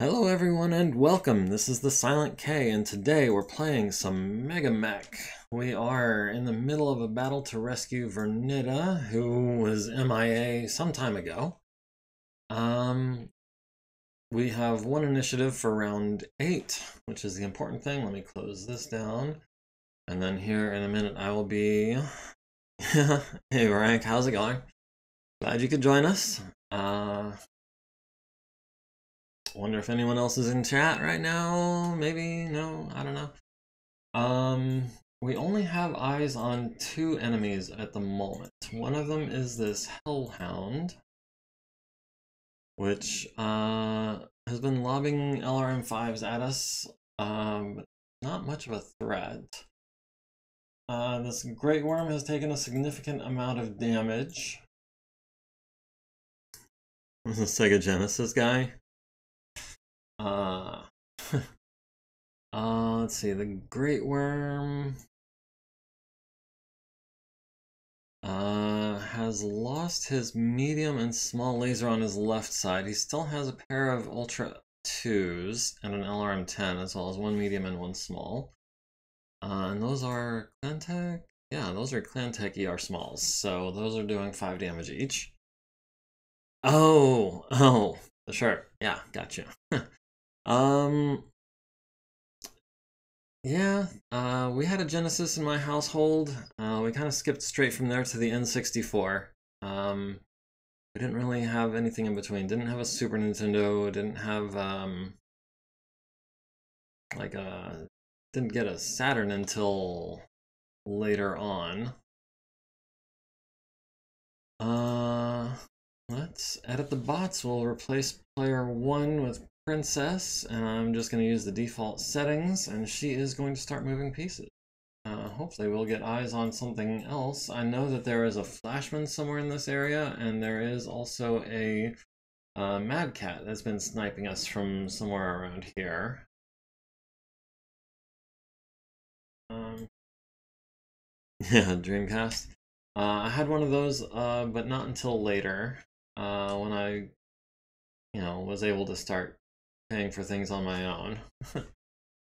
Hello everyone and welcome. This is the Silent K and today we're playing some MegaMek. We are in the middle of a battle to rescue Vernitte, who was MIA some time ago. Um, we have one initiative for round 8, which is the important thing. Let me close this down. And then here in a minute I will be... hey Rank, how's it going? Glad you could join us. Uh, Wonder if anyone else is in chat right now. Maybe, no, I don't know. Um, we only have eyes on two enemies at the moment. One of them is this Hellhound, which uh, has been lobbing LRM5s at us, um, not much of a threat. Uh, this Great Worm has taken a significant amount of damage. This is Sega Genesis guy. Uh, uh, let's see, the Great Worm uh, has lost his medium and small laser on his left side. He still has a pair of Ultra 2s and an LRM 10, as well as one medium and one small. Uh, and those are Clantech? Yeah, those are Clantech ER smalls, so those are doing 5 damage each. Oh, oh, the sure, yeah, gotcha. Um, yeah, uh, we had a Genesis in my household. Uh, we kind of skipped straight from there to the N64. Um, we didn't really have anything in between. Didn't have a Super Nintendo. Didn't have um, like a uh, didn't get a Saturn until later on. Uh, let's edit the bots. We'll replace player one with princess, and I'm just going to use the default settings, and she is going to start moving pieces. Uh, hopefully we'll get eyes on something else. I know that there is a flashman somewhere in this area, and there is also a uh, mad cat that's been sniping us from somewhere around here. Um, yeah, Dreamcast. Uh, I had one of those, uh, but not until later, uh, when I, you know, was able to start paying for things on my own.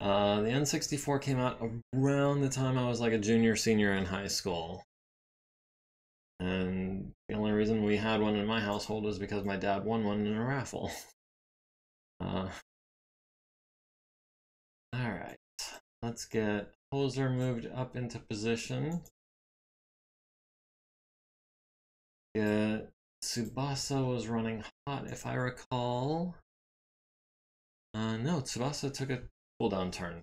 uh, the N64 came out around the time I was like a junior, senior in high school. And the only reason we had one in my household was because my dad won one in a raffle. Uh, Alright, let's get Hoser moved up into position. Get Tsubasa was running hot, if I recall. Uh, no, Tsubasa took a cooldown turn,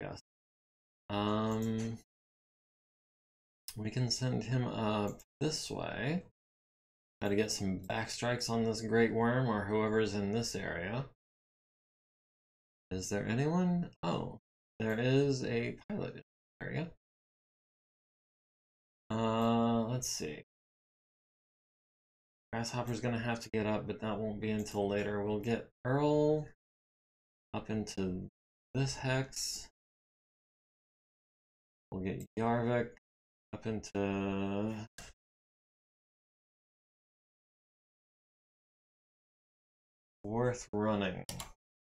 Yes. Um, we can send him up this way. Got to get some back strikes on this Great Worm or whoever's in this area. Is there anyone? Oh, there is a pilot area. Uh, let's see. Grasshopper's gonna have to get up, but that won't be until later. We'll get Earl up into this hex. We'll get Yarvik up into worth running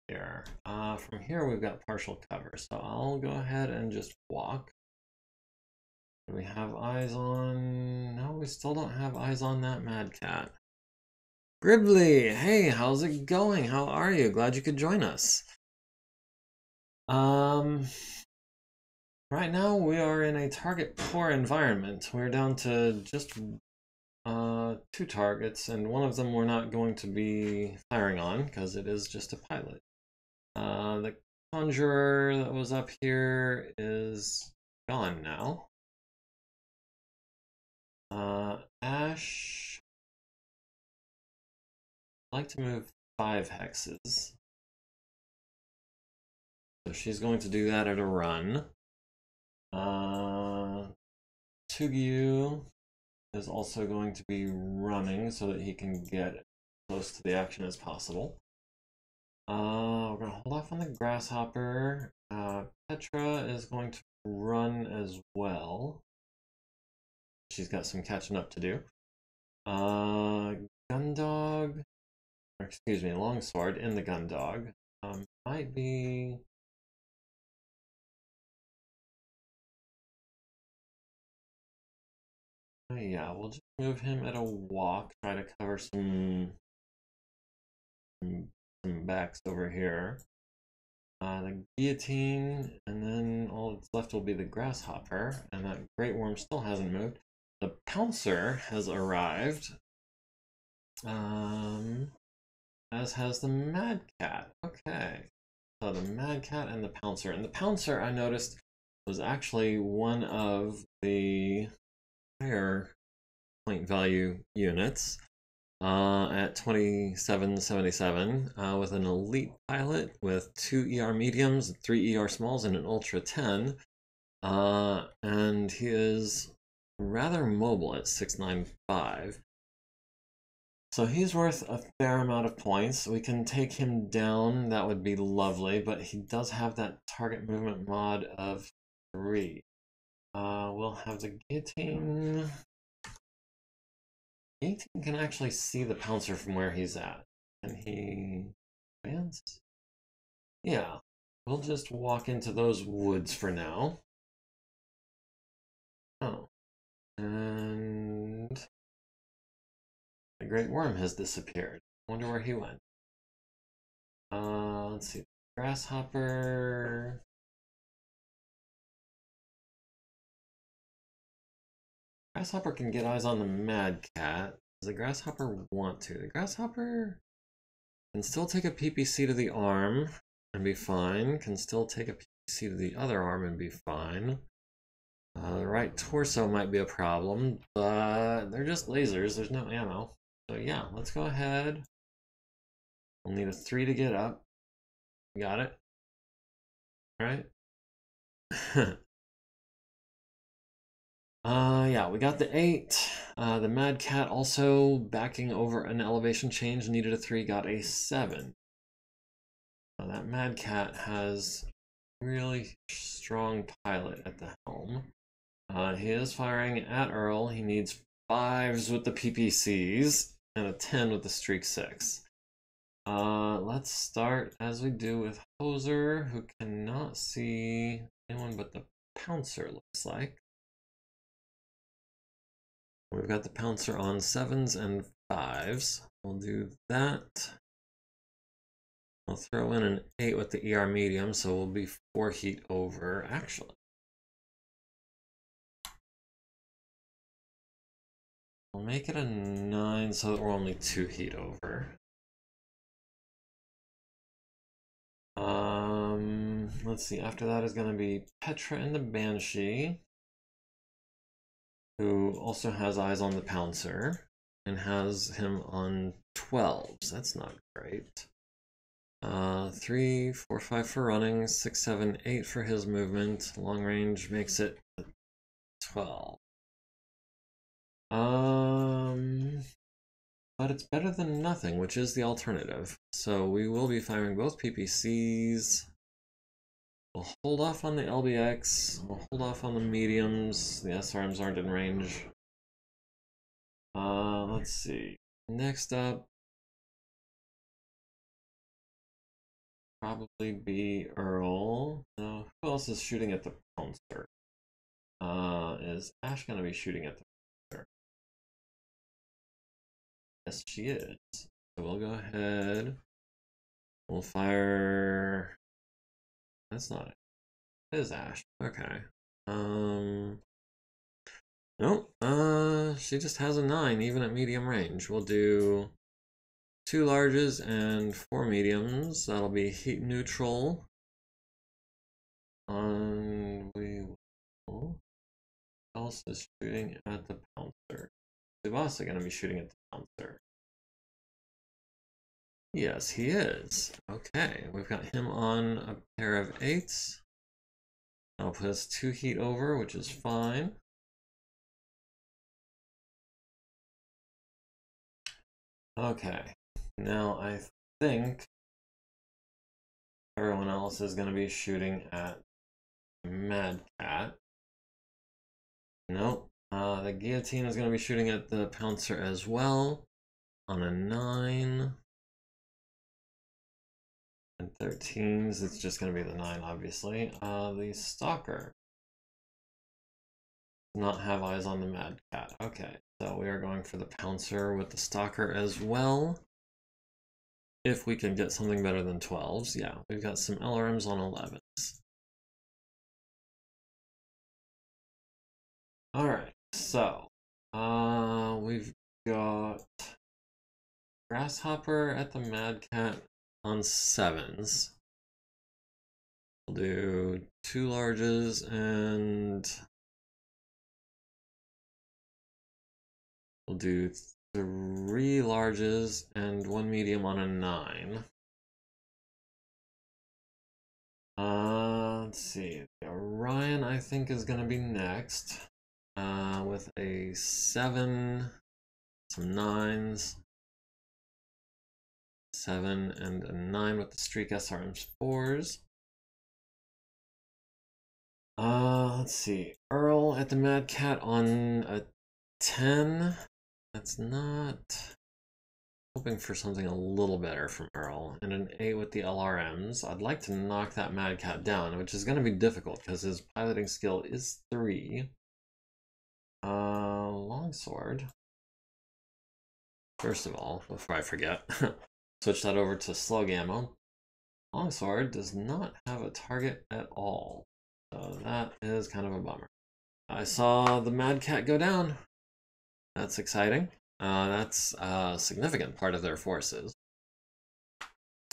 here. Uh, from here we've got partial cover, so I'll go ahead and just walk. Do we have eyes on? No, we still don't have eyes on that mad cat. Gribbly, hey, how's it going? How are you? Glad you could join us. Um, right now we are in a target poor environment. We're down to just uh, two targets, and one of them we're not going to be firing on because it is just a pilot. Uh, the conjurer that was up here is gone now. Uh, Ash, I'd like to move five hexes. So she's going to do that at a run. Uh, Tugyu is also going to be running so that he can get close to the action as possible. Uh, we're going to hold off on the Grasshopper. Uh, Petra is going to run as well. She's got some catching up to do. Uh, Gundog, or excuse me, Longsword in the Gundog Um, might be. Yeah, we'll just move him at a walk, try to cover some, some, some backs over here. Uh, the guillotine, and then all that's left will be the grasshopper, and that great worm still hasn't moved. The pouncer has arrived, um, as has the mad cat. Okay, so the mad cat and the pouncer, and the pouncer I noticed was actually one of the higher point value units uh, at 2777 uh, with an elite pilot with two ER mediums, three ER smalls, and an Ultra 10. Uh, and he is rather mobile at 695. So he's worth a fair amount of points. We can take him down, that would be lovely, but he does have that target movement mod of 3. Uh, we'll have the guillotine 18 can actually see the pouncer from where he's at. Can he advance? Yeah, we'll just walk into those woods for now. Oh, and the great worm has disappeared. Wonder where he went. Uh, let's see. Grasshopper. Grasshopper can get eyes on the Mad Cat. Does the Grasshopper want to? The Grasshopper can still take a PPC to the arm and be fine. Can still take a PPC to the other arm and be fine. Uh, the right torso might be a problem, but they're just lasers. There's no ammo. So yeah, let's go ahead. We'll need a 3 to get up. Got it? All right. Uh, yeah, we got the 8. Uh, the Mad Cat also backing over an elevation change, needed a 3, got a 7. Uh, that Mad Cat has really strong pilot at the helm. Uh, he is firing at Earl. He needs 5s with the PPCs and a 10 with the Streak 6. Uh, let's start as we do with Hoser, who cannot see anyone but the Pouncer, looks like. We've got the pouncer on sevens and fives. We'll do that. I'll throw in an eight with the ER medium, so we'll be four heat over actually. We'll make it a nine so that we're only two heat over. Um, let's see, after that is going to be Petra and the Banshee who also has eyes on the Pouncer and has him on 12s. That's not great. Uh, 3, 4, 5 for running, 6, 7, 8 for his movement. Long range makes it 12. Um, but it's better than nothing, which is the alternative. So we will be firing both PPCs. We'll hold off on the LBX. We'll hold off on the mediums. The SRMs aren't in range. Uh, let's see. Next up, probably be Earl. No, who else is shooting at the Pouncer? Uh, is Ash gonna be shooting at the Pouncer? Yes, she is. So we'll go ahead. We'll fire that's not it. It is Ash. Okay. Um. Nope. Uh, she just has a nine, even at medium range. We'll do two larges and four mediums. That'll be heat neutral. And we will. else is shooting at the pouncer? Tsubasa gonna be shooting at the pouncer. Yes, he is. Okay, we've got him on a pair of eights. I'll put us two heat over, which is fine. Okay, now I think everyone else is going to be shooting at Mad Cat. Nope. Uh, the guillotine is going to be shooting at the Pouncer as well on a 9. And 13s, it's just going to be the 9, obviously. Uh, the Stalker. Not have eyes on the Mad Cat. Okay, so we are going for the Pouncer with the Stalker as well. If we can get something better than 12s, yeah. We've got some LRMs on 11s. Alright, so uh, we've got Grasshopper at the Mad Cat on sevens. We'll do two larges and we'll do three larges and one medium on a nine. Uh, let's see. Orion, I think, is going to be next uh, with a seven, some nines, seven, and a nine with the streak SRMs fours. Uh, let's see. Earl at the Mad Cat on a 10. That's not hoping for something a little better from Earl. And an 8 with the LRMs. I'd like to knock that Mad Cat down, which is going to be difficult because his piloting skill is 3. Uh, longsword. First of all, before I forget, switch that over to slug ammo. Longsword does not have a target at all. So that is kind of a bummer. I saw the Mad Cat go down. That's exciting. Uh, that's a significant part of their forces.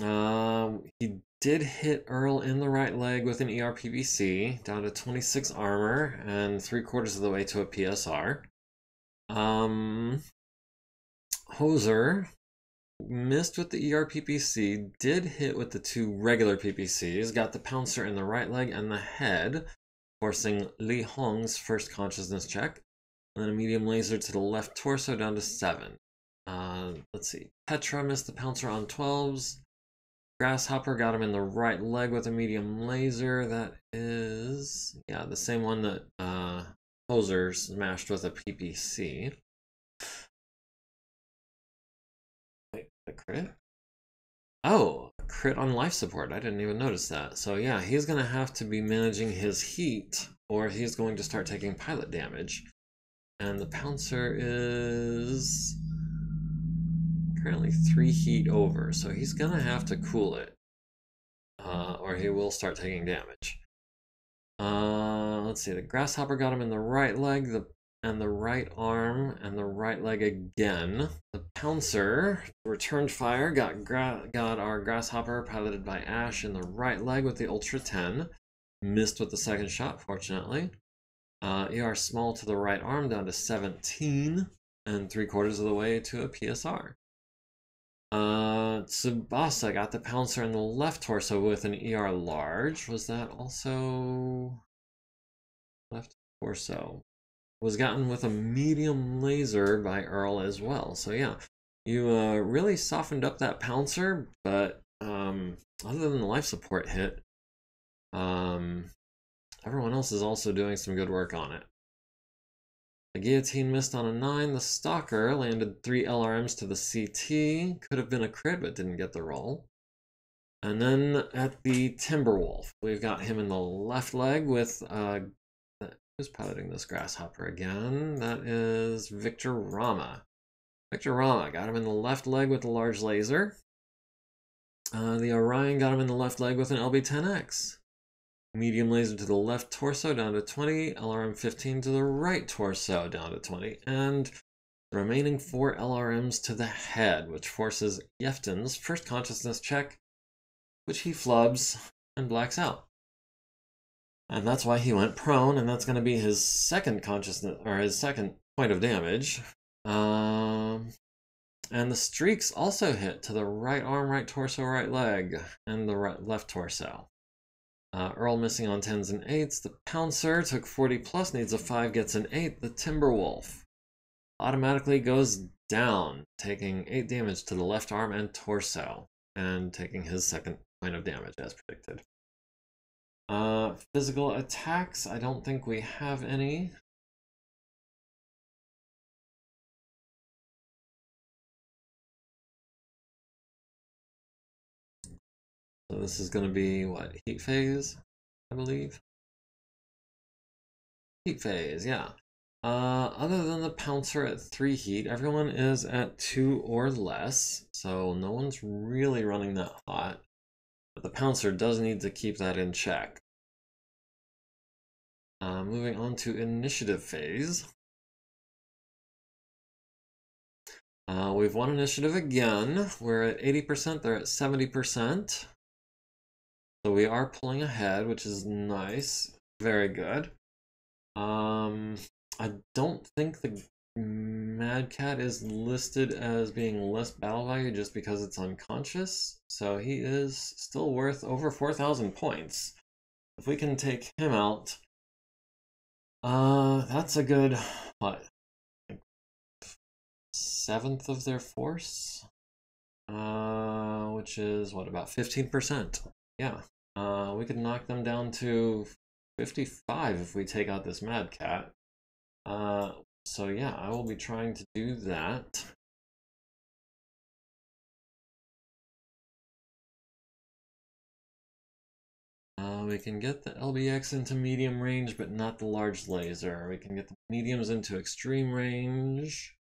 Um, he did hit Earl in the right leg with an ERPPC, down to 26 armor and three quarters of the way to a PSR. Um, Hoser missed with the ERPPC, did hit with the two regular PPCs, got the Pouncer in the right leg and the head, forcing Li Hong's first consciousness check. And then a medium laser to the left torso down to 7. Uh, let's see. Petra missed the Pouncer on 12s. Grasshopper got him in the right leg with a medium laser. That is, yeah, the same one that uh, Hoser smashed with a PPC. A crit? Oh, a crit on life support. I didn't even notice that. So yeah, he's going to have to be managing his heat or he's going to start taking pilot damage. And the Pouncer is currently three heat over, so he's gonna have to cool it. Uh, or he will start taking damage. Uh, let's see, the Grasshopper got him in the right leg the, and the right arm and the right leg again. The Pouncer returned fire, got, got our Grasshopper piloted by Ash in the right leg with the Ultra 10. Missed with the second shot, fortunately. Uh, ER small to the right arm down to 17 and three quarters of the way to a PSR. Uh, Tsubasa got the Pouncer in the left torso with an ER large. Was that also left torso? Was gotten with a medium laser by Earl as well. So yeah, you uh, really softened up that Pouncer, but um, other than the life support hit, um, everyone else is also doing some good work on it. The guillotine missed on a 9. The stalker landed 3 LRMs to the CT. Could have been a crit, but didn't get the roll. And then at the Timberwolf, we've got him in the left leg with, uh, who's piloting this grasshopper again? That is Victor Rama. Victor Rama got him in the left leg with a large laser. Uh, the Orion got him in the left leg with an LB-10X. Medium laser to the left torso down to 20, LRM 15 to the right torso down to 20, and the remaining four LRMs to the head, which forces Yeftin's first consciousness check, which he flubs and blacks out. And that's why he went prone, and that's going to be his second consciousness, or his second point of damage. Um, and the streaks also hit to the right arm, right torso, right leg, and the right, left torso. Uh, Earl missing on 10s and 8s. The Pouncer took 40 plus, needs a 5, gets an 8. The Timberwolf automatically goes down, taking 8 damage to the left arm and torso, and taking his second point of damage as predicted. Uh, physical attacks, I don't think we have any. So this is going to be what heat phase, I believe. Heat phase, yeah. Uh, other than the Pouncer at 3 heat, everyone is at 2 or less, so no one's really running that hot. The Pouncer does need to keep that in check. Uh, moving on to initiative phase. Uh, we've won initiative again. We're at 80%, they're at 70%. So we are pulling ahead, which is nice. Very good. Um, I don't think the Mad Cat is listed as being less battle value just because it's unconscious. So he is still worth over 4,000 points. If we can take him out, uh, that's a good, what, seventh of their force? Uh, which is, what, about 15%? Yeah, uh, we could knock them down to 55 if we take out this Mad Cat. Uh, so yeah, I will be trying to do that. Uh, we can get the LBX into medium range, but not the large laser. We can get the mediums into extreme range.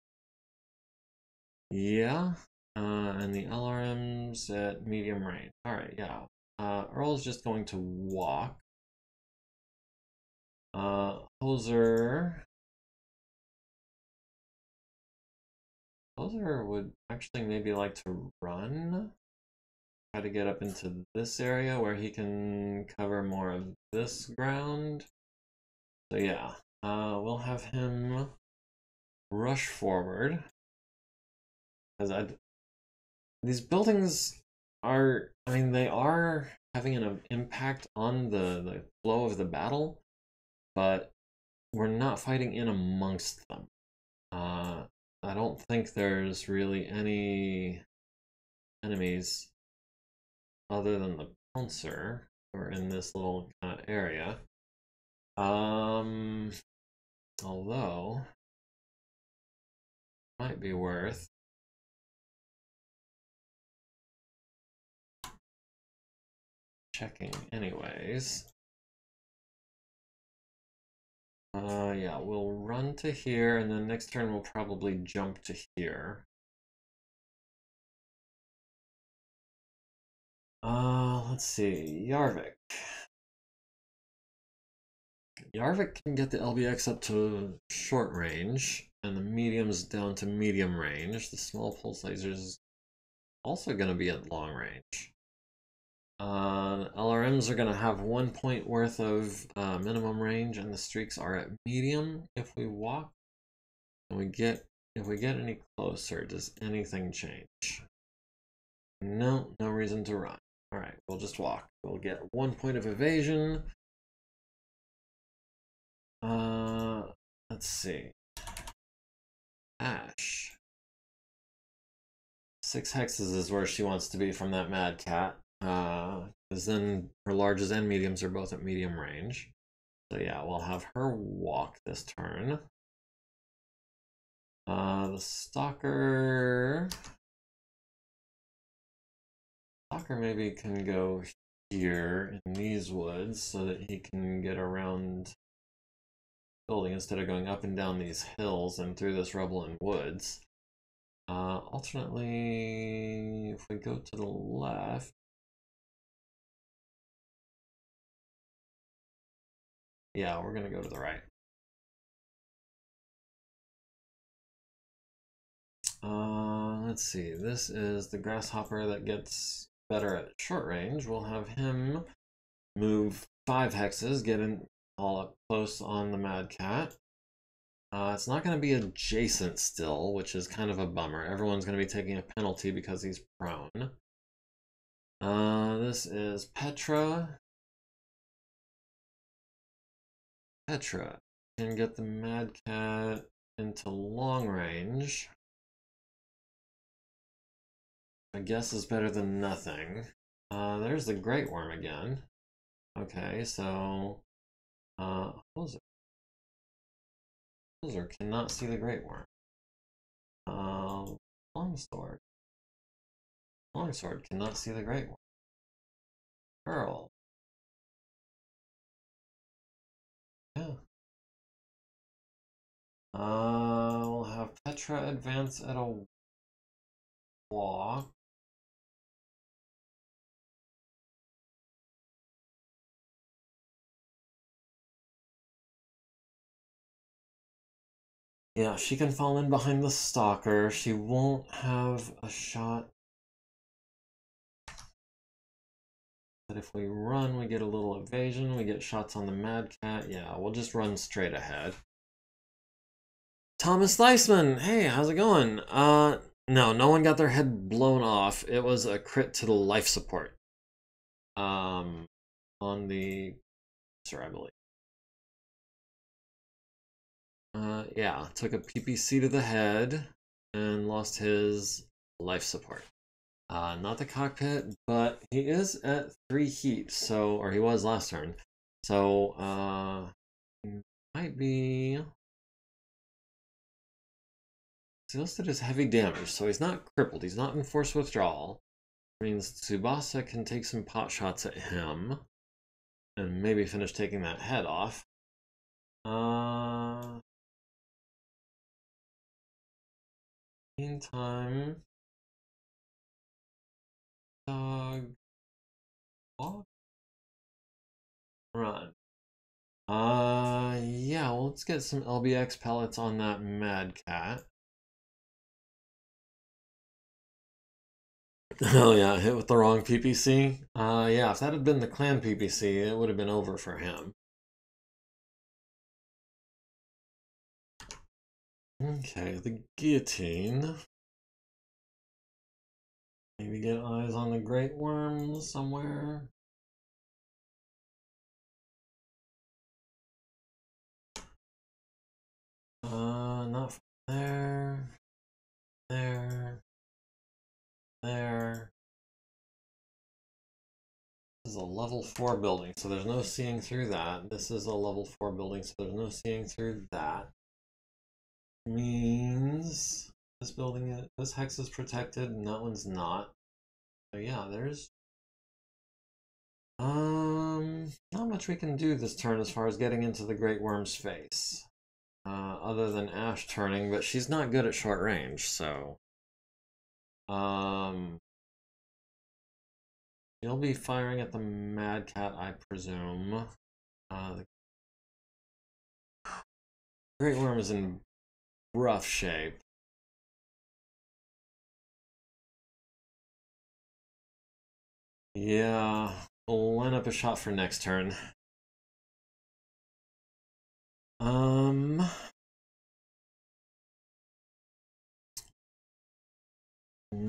Yeah. Uh, and the LRMs at medium range. Alright, yeah. Uh, Earl's just going to walk. Uh, Hoser. Hoser would actually maybe like to run try to get up into this area where he can cover more of this ground. So yeah, uh, we'll have him rush forward. Because I, these buildings are, I mean, they are having an impact on the, the flow of the battle, but we're not fighting in amongst them. Uh, I don't think there's really any enemies other than the Pouncer, or in this little kind of area. Um, although, might be worth checking anyways. Uh, yeah, we'll run to here, and then next turn we'll probably jump to here. Uh, let's see, Yarvik. Yarvik can get the LBX up to short range, and the mediums down to medium range. The small pulse lasers also going to be at long range. Uh, LRMs are going to have one point worth of uh, minimum range, and the streaks are at medium. If we walk, and we get if we get any closer, does anything change? No, no reason to run. All right, we'll just walk. We'll get one point of evasion. Uh, let's see. Ash. Six hexes is where she wants to be from that mad cat. Uh, because then her larges and mediums are both at medium range. So yeah, we'll have her walk this turn. Uh, the stalker Stalker maybe can go here in these woods so that he can get around the building instead of going up and down these hills and through this rubble and woods. Uh, alternately, if we go to the left, yeah, we're going to go to the right. Uh, let's see, this is the grasshopper that gets better at short range, we'll have him move five hexes, get in all up close on the Mad Cat. Uh, it's not going to be adjacent still, which is kind of a bummer. Everyone's going to be taking a penalty because he's prone. Uh, this is Petra. Petra can get the Mad Cat into long range. I guess is better than nothing. Uh, there's the Great Worm again. Okay, so... Uh, Hoser. Hoser cannot see the Great Worm. Uh, Longsword. Longsword cannot see the Great Worm. Pearl. Uh, we'll have Petra advance at a walk. Yeah, she can fall in behind the stalker. She won't have a shot. But if we run, we get a little evasion. We get shots on the Mad Cat. Yeah, we'll just run straight ahead. Thomas Theismann! Hey, how's it going? Uh, no, no one got their head blown off. It was a crit to the life support. Um, on the... Sir, I believe. Uh, yeah, took a PPC to the head and lost his life support. Uh, not the cockpit, but he is at three heat, so or he was last turn. So uh, might be. He's listed as heavy damage, so he's not crippled. He's not in forced withdrawal. Which means Tsubasa can take some pot shots at him, and maybe finish taking that head off. Uh, Meantime, dog walk run. Uh, yeah, well, let's get some LBX pellets on that Mad Cat. Oh yeah, hit with the wrong PPC. Uh, yeah, if that had been the clan PPC, it would have been over for him. Okay, the guillotine. Maybe get eyes on the great worm somewhere. Uh, not there. There. There. This is a level 4 building, so there's no seeing through that. This is a level 4 building, so there's no seeing through that means this building, this hex is protected and that one's not. So yeah, there's um not much we can do this turn as far as getting into the Great Worm's face. Uh, other than Ash turning, but she's not good at short range, so um You'll be firing at the Mad Cat, I presume. Uh, the Great Worm is in rough shape. Yeah, we'll line up a shot for next turn. Um...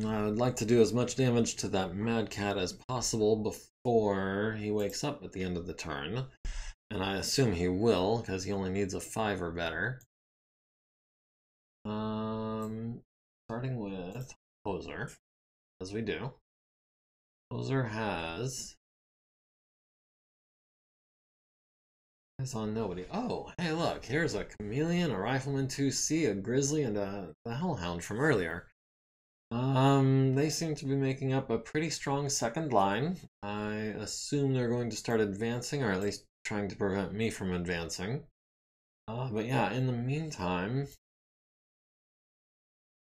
I would like to do as much damage to that Mad Cat as possible before he wakes up at the end of the turn. And I assume he will, because he only needs a 5 or better. Um, starting with Hoser, as we do. Hoser has It's on nobody. Oh, hey, look, here's a chameleon, a rifleman 2C, a grizzly, and a the hellhound from earlier. Um, they seem to be making up a pretty strong second line. I assume they're going to start advancing, or at least trying to prevent me from advancing. Uh, but yeah, in the meantime,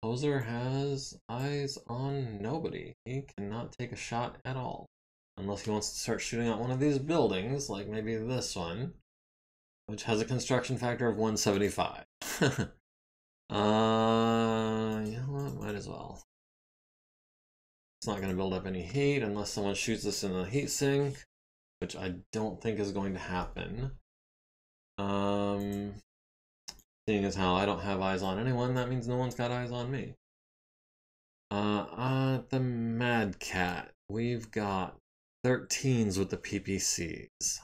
Hoser has eyes on nobody. He cannot take a shot at all. Unless he wants to start shooting at one of these buildings, like maybe this one, which has a construction factor of 175. uh? Might as well. It's not going to build up any heat unless someone shoots us in the heat sink, which I don't think is going to happen. Um, Seeing as how I don't have eyes on anyone, that means no one's got eyes on me. Uh, uh, the Mad Cat. We've got 13s with the PPCs.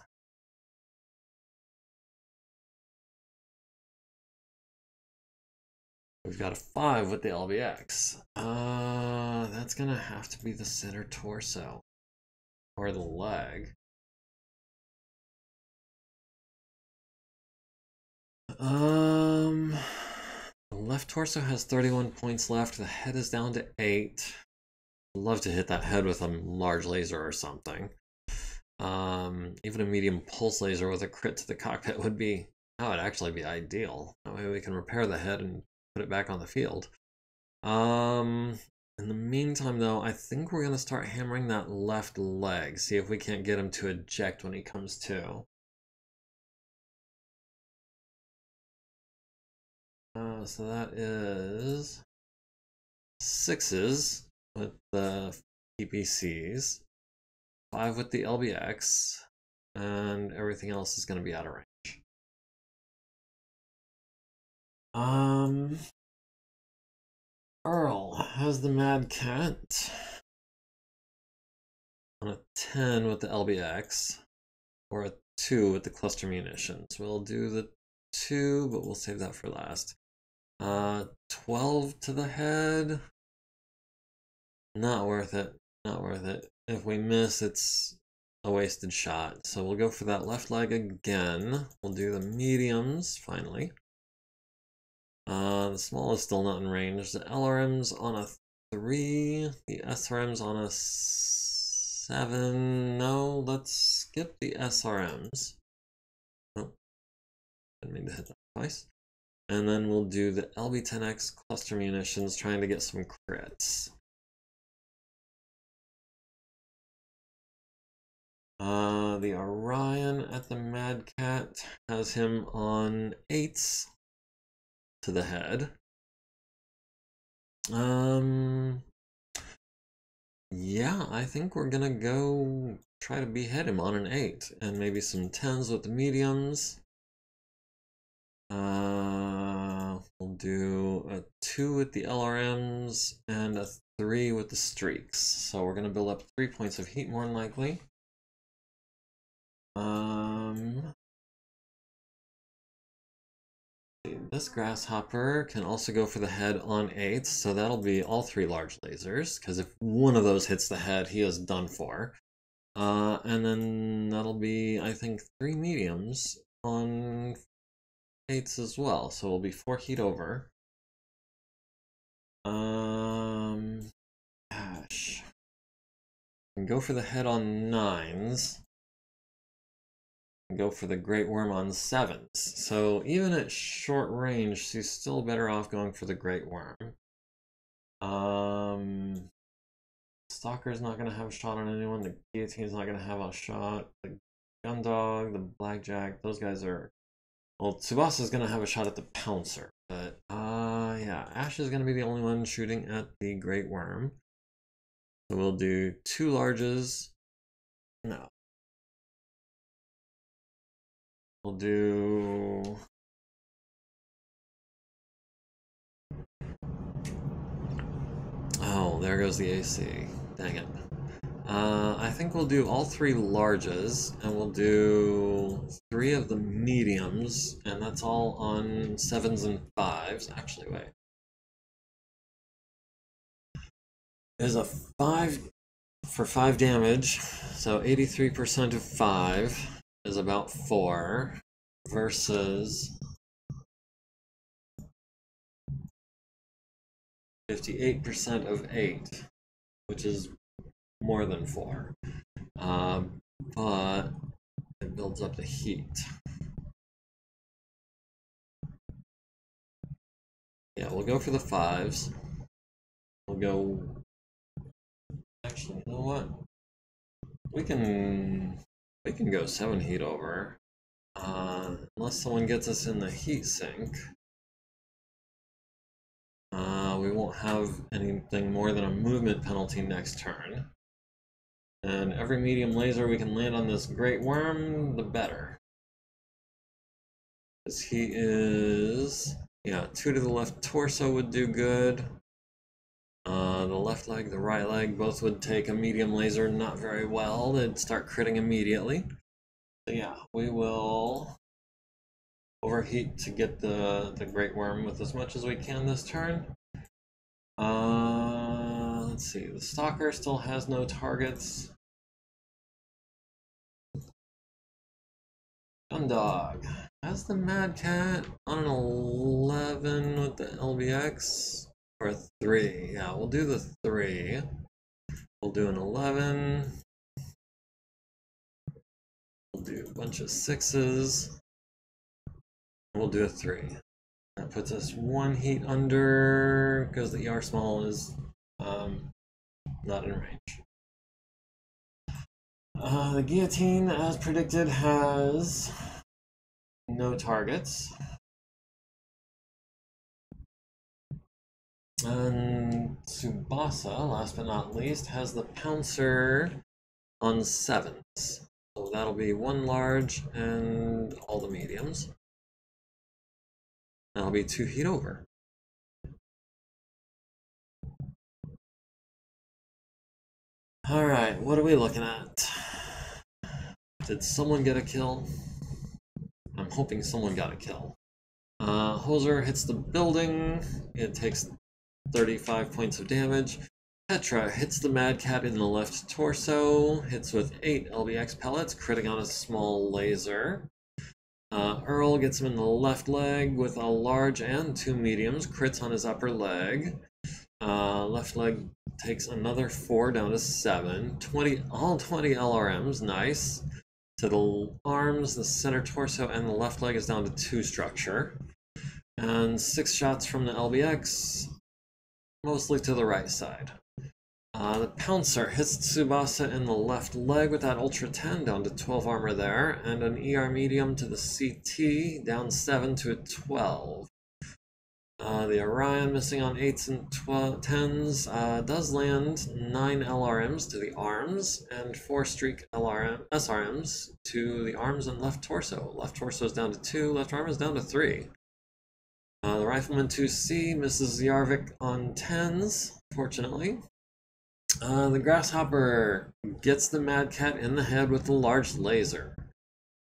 We've got a 5 with the LBX. Uh, that's going to have to be the center torso. Or the leg. Um, the left torso has 31 points left. The head is down to 8. I'd love to hit that head with a large laser or something. Um, even a medium pulse laser with a crit to the cockpit would be, that would actually be ideal. That way we can repair the head and put it back on the field. Um, in the meantime, though, I think we're going to start hammering that left leg. See if we can't get him to eject when he comes to. Uh, so that is sixes with the PPCs, five with the LBX, and everything else is going to be out of range. Um, Earl has the Mad Cat on a 10 with the LBX, or a 2 with the cluster munitions. We'll do the 2, but we'll save that for last. Uh, 12 to the head. Not worth it. Not worth it. If we miss, it's a wasted shot. So we'll go for that left leg again. We'll do the mediums, finally. Uh, the small is still not in range. The LRM's on a 3. The SRM's on a 7. No, let's skip the SRMs. Oh, didn't mean to hit that twice. And then we'll do the LB-10X cluster munitions, trying to get some crits. Uh, the Orion at the Mad Cat has him on 8s to the head. Um, yeah, I think we're gonna go try to behead him on an 8, and maybe some 10s with the mediums. Uh, we'll do a 2 with the LRMs and a 3 with the streaks. So we're to build up 3 points of heat more than likely. Um, this grasshopper can also go for the head on 8, so that'll be all three large lasers, because if one of those hits the head, he is done for. Uh, and then that'll be, I think, three mediums on eights as well, so it'll be four heat over. Um, gosh. And go for the head on nines. Go for the Great Worm on sevens. So even at short range, she's still better off going for the Great Worm. Um, Stalker's not going to have a shot on anyone. The Guillotine's not going to have a shot. The Gundog, the Blackjack, those guys are well, Tsubasa's gonna have a shot at the Pouncer, but uh, yeah, Ash is gonna be the only one shooting at the Great Worm. So we'll do two larges. No. We'll do. Oh, there goes the AC. Dang it. Uh, I think we'll do all three larges, and we'll do three of the mediums, and that's all on sevens and fives. Actually, wait. There's a five for five damage, so 83% of five is about four, versus 58% of eight, which is more than four. Um, but it builds up the heat. Yeah, we'll go for the fives. We'll go... Actually, you know what? We can... We can go seven heat over. Uh, unless someone gets us in the heat sink. Uh, we won't have anything more than a movement penalty next turn. And every medium laser we can land on this great worm, the better. Because he is... Yeah, two to the left torso would do good. Uh, the left leg, the right leg, both would take a medium laser not very well. They'd start critting immediately. So yeah, we will overheat to get the, the Great Worm with as much as we can this turn. Uh, let's see, the Stalker still has no targets. Gundog has the Mad Cat on an 11 with the LBX or 3. Yeah, we'll do the 3. We'll do an 11. We'll do a bunch of sixes. We'll do a three. That puts us one heat under because the ER small is um, not in range. Uh, the guillotine, as predicted, has no targets. And Tsubasa, last but not least, has the Pouncer on sevens. So that'll be one large and all the mediums. That'll be two heat over. Alright, what are we looking at? Did someone get a kill? I'm hoping someone got a kill. Uh, Hoser hits the building. It takes 35 points of damage. Petra hits the Mad Cat in the left torso, hits with 8 LBX pellets, critting on a small laser. Uh, Earl gets him in the left leg with a large and two mediums, crits on his upper leg. Uh, left leg takes another 4 down to 7. 20, all 20 LRMs, nice. To the arms, the center torso, and the left leg is down to 2 structure. And 6 shots from the LBX, mostly to the right side. Uh, the Pouncer hits Tsubasa in the left leg with that Ultra 10 down to 12 armor there, and an ER medium to the CT down 7 to a 12. Uh, the Orion missing on 8s and 10s uh, does land 9 LRMs to the arms and 4 streak LRM, SRMs to the arms and left torso. Left torso is down to 2, left arm is down to 3. Uh, the Rifleman 2C misses Yarvik on 10s, fortunately. Uh, the grasshopper gets the mad cat in the head with the large laser.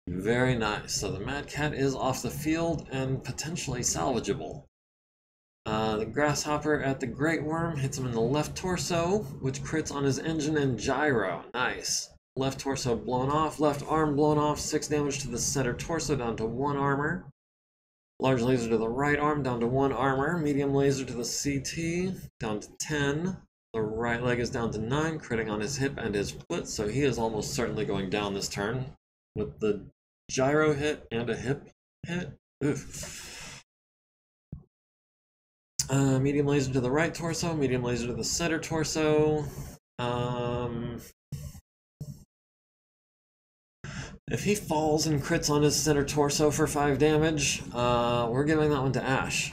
Very nice. So the mad cat is off the field and potentially salvageable. Uh, the grasshopper at the great worm hits him in the left torso, which crits on his engine and gyro. Nice. Left torso blown off, left arm blown off, 6 damage to the center torso down to 1 armor. Large laser to the right arm down to 1 armor, medium laser to the CT down to 10. The right leg is down to 9, critting on his hip and his foot, so he is almost certainly going down this turn with the gyro hit and a hip hit. Oof. Uh, medium laser to the right torso, medium laser to the center torso. Um, if he falls and crits on his center torso for 5 damage, uh, we're giving that one to Ash.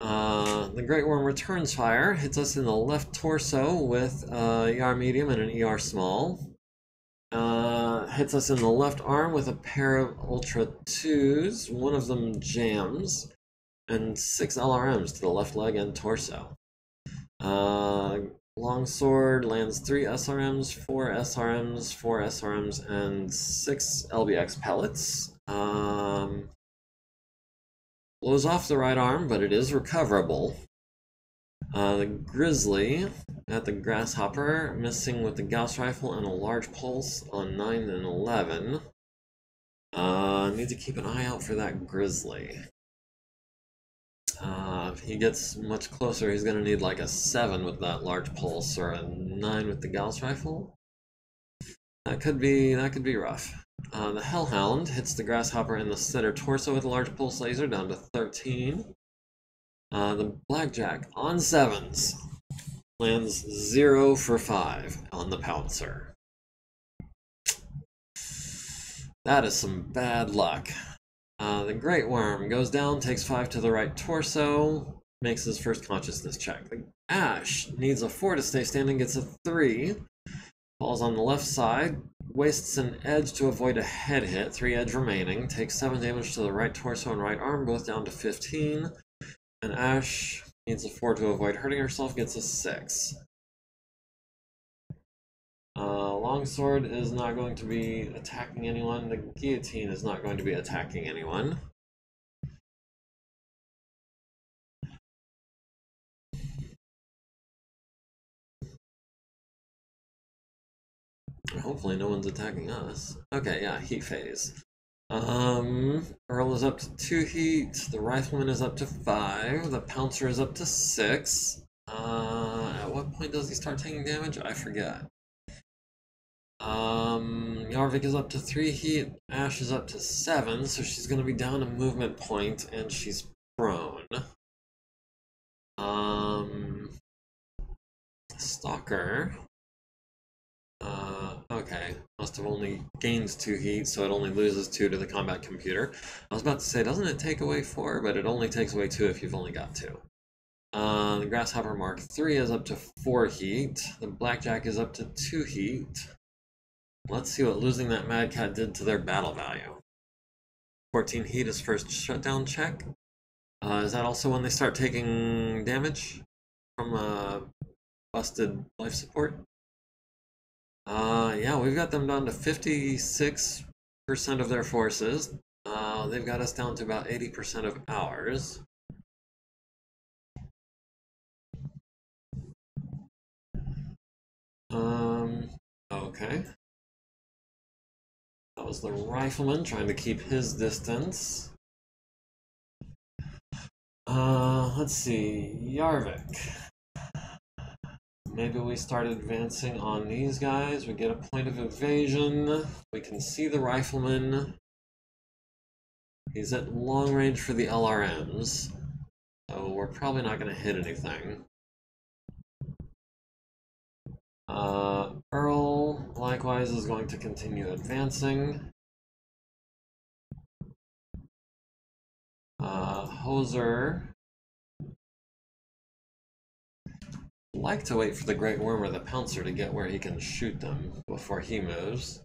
Uh, the Great Worm returns fire, hits us in the left torso with uh, ER medium and an ER small. Uh, hits us in the left arm with a pair of Ultra 2s, one of them jams, and six LRMs to the left leg and torso. Uh, Longsword lands three SRMs, four SRMs, four SRMs, and six LBX pellets. Um, blows off the right arm, but it is recoverable. Uh, the Grizzly at the Grasshopper, missing with the Gauss Rifle and a large pulse on 9 and 11. Uh, need to keep an eye out for that Grizzly. Uh, if he gets much closer, he's going to need like a 7 with that large pulse or a 9 with the Gauss Rifle. That could be, that could be rough. Uh, the Hellhound hits the Grasshopper in the center torso with a large pulse laser down to 13. Uh, the Blackjack on sevens lands 0 for 5 on the Pouncer. That is some bad luck. Uh, the Great Worm goes down, takes 5 to the right torso, makes his first consciousness check. The Ash needs a 4 to stay standing, gets a 3. Falls on the left side, wastes an edge to avoid a head hit, 3 edge remaining, takes 7 damage to the right torso and right arm, both down to 15. And Ash needs a 4 to avoid hurting herself, gets a 6. Uh, Longsword is not going to be attacking anyone. The Guillotine is not going to be attacking anyone. Hopefully no one's attacking us. Okay, yeah, heat phase. Um, Earl is up to 2 heat, the Rifleman is up to 5, the Pouncer is up to 6. Uh, at what point does he start taking damage? I forget. Um, Yarvik is up to three heat. Ash is up to seven, so she's going to be down a movement point, and she's prone. Um, Stalker. Uh, okay, must have only gains two heat, so it only loses two to the combat computer. I was about to say, doesn't it take away four? But it only takes away two if you've only got two. Uh, the Grasshopper Mark 3 is up to four heat. The Blackjack is up to two heat. Let's see what losing that Mad Cat did to their battle value. 14 heat is first shutdown check. Uh, is that also when they start taking damage from uh, busted life support? Uh, yeah, we've got them down to 56% of their forces. Uh, they've got us down to about 80% of ours. Um, okay. That was the rifleman trying to keep his distance. Uh, let's see, Yarvik. Maybe we start advancing on these guys. We get a point of evasion. We can see the rifleman. He's at long range for the LRMs. So we're probably not going to hit anything. Uh, Earl, likewise, is going to continue advancing. Uh, Hoser like to wait for the Great Worm or the Pouncer to get where he can shoot them before he moves.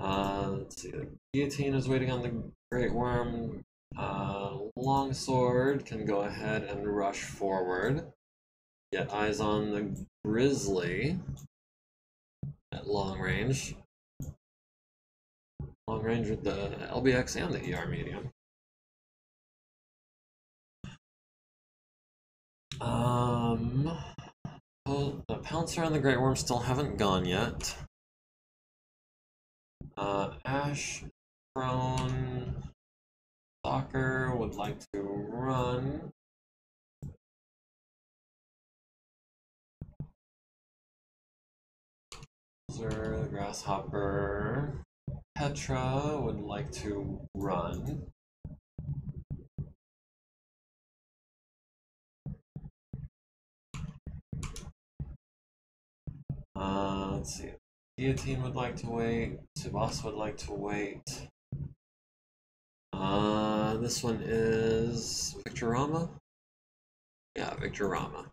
Uh, let's see, the Guillotine is waiting on the Great Worm. Uh, Longsword can go ahead and rush forward. Get eyes on the Grizzly at long range. Long range with the LBX and the ER medium. Um, oh, the Pouncer and the Great Worm still haven't gone yet. Uh, Ash, prone, Stalker would like to run. The Grasshopper, Petra would like to run. Uh, let's see. Guillotine would like to wait. Tsubasa would like to wait. Uh, this one is Victorama. Yeah, Victorama.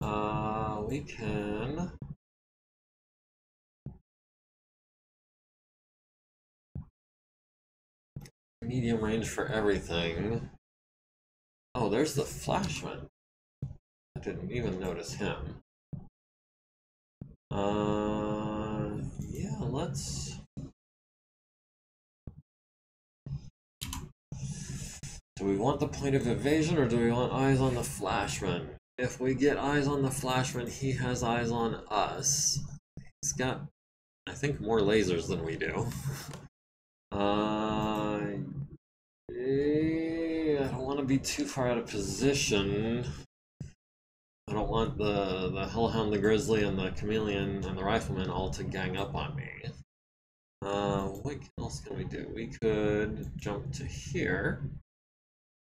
Uh, we can. Medium range for everything. Oh, there's the flashman. I didn't even notice him. Uh, yeah, let's... Do we want the point of evasion or do we want eyes on the flashman? If we get eyes on the flashman, he has eyes on us. He's got, I think, more lasers than we do. uh, eh, I don't be too far out of position. I don't want the, the Hellhound, the Grizzly, and the Chameleon, and the Rifleman all to gang up on me. Uh, what else can we do? We could jump to here.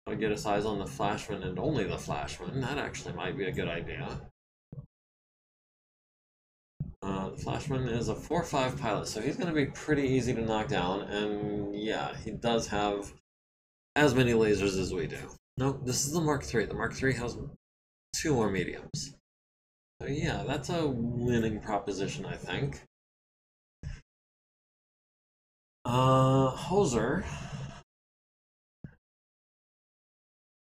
Would get us eyes on the Flashman and only the Flashman. That actually might be a good idea. Uh, the Flashman is a 4-5 pilot, so he's going to be pretty easy to knock down, and yeah, he does have as many lasers as we do. No, this is the Mark III. The Mark III has two more mediums. So yeah, that's a winning proposition, I think. Uh, Hoser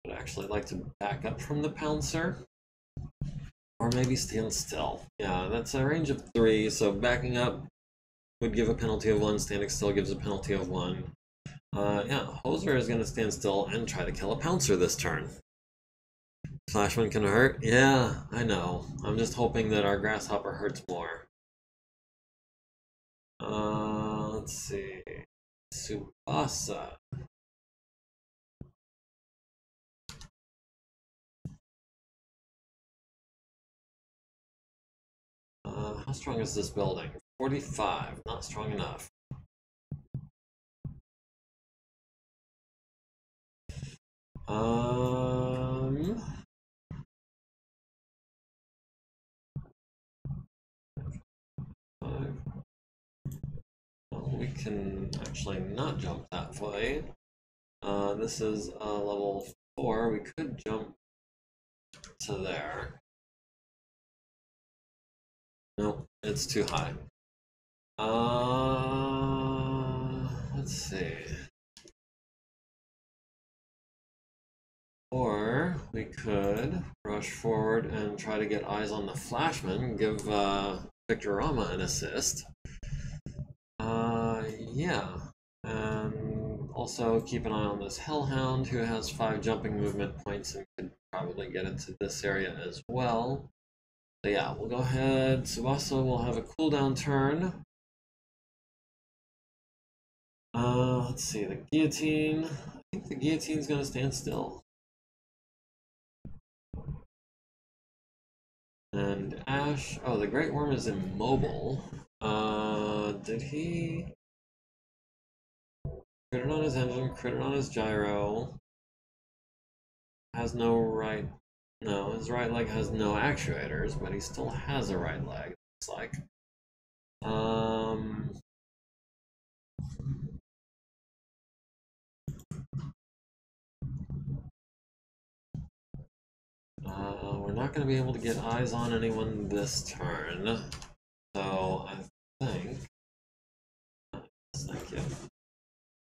I'd actually like to back up from the Pouncer. Or maybe stand still. Yeah, that's a range of three, so backing up would give a penalty of one, standing still gives a penalty of one. Uh, yeah, Hoser is going to stand still and try to kill a Pouncer this turn. Flashman can hurt? Yeah, I know. I'm just hoping that our Grasshopper hurts more. Uh, let's see. Tsubasa. Uh, how strong is this building? 45, not strong enough. Um. Well, we can actually not jump that way. Uh, this is uh, level 4. We could jump to there. Nope, it's too high. Uh, let's see. Or we could rush forward and try to get eyes on the Flashman, give uh, Victorama an assist. Uh, yeah. And also keep an eye on this Hellhound, who has five jumping movement points and could probably get into this area as well. So yeah, we'll go ahead. Tsubasa will have a cooldown turn. Uh, let's see, the guillotine. I think the guillotine's gonna stand still. And Ash, oh, the Great Worm is immobile. Uh, did he? Crit on his engine, crit on his gyro. Has no right, no, his right leg has no actuators, but he still has a right leg, looks like. Um, we're not going to be able to get eyes on anyone this turn. So I think... Thank you.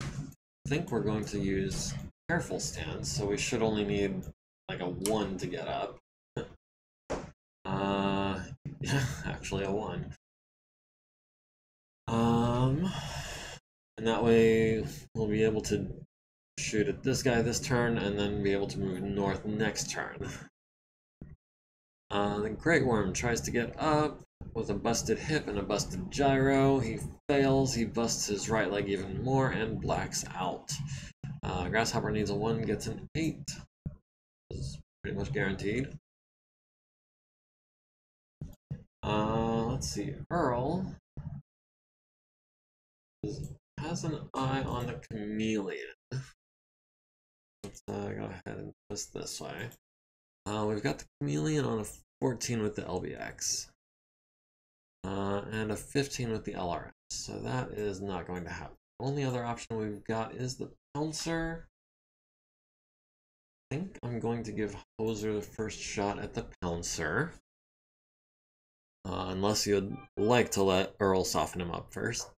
I think we're going to use careful stance, so we should only need like a 1 to get up. uh, yeah, actually a 1. Um, and that way we'll be able to shoot at this guy this turn and then be able to move north next turn. Uh, the Great Worm tries to get up with a busted hip and a busted gyro. He fails, he busts his right leg even more and blacks out. Uh, Grasshopper needs a 1, gets an 8. This is pretty much guaranteed. Uh, let's see, Earl has an eye on the chameleon. Let's uh, go ahead and twist this way. Uh, we've got the chameleon on a 14 with the LBX. Uh, and a 15 with the LRS. So that is not going to happen. Only other option we've got is the Pouncer. I think I'm going to give Hoser the first shot at the Pouncer. Uh, unless you'd like to let Earl soften him up first.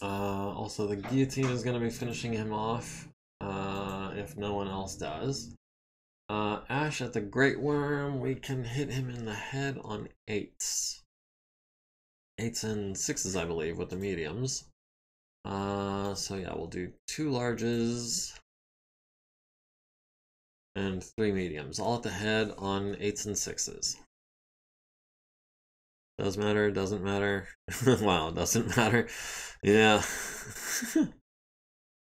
Uh, also, the Guillotine is going to be finishing him off uh, if no one else does. Uh, Ash at the Great Worm, we can hit him in the head on eights. Eights and sixes, I believe, with the mediums. Uh, so yeah, we'll do two larges and three mediums, all at the head on eights and sixes. Does matter, doesn't matter. wow, doesn't matter. Yeah.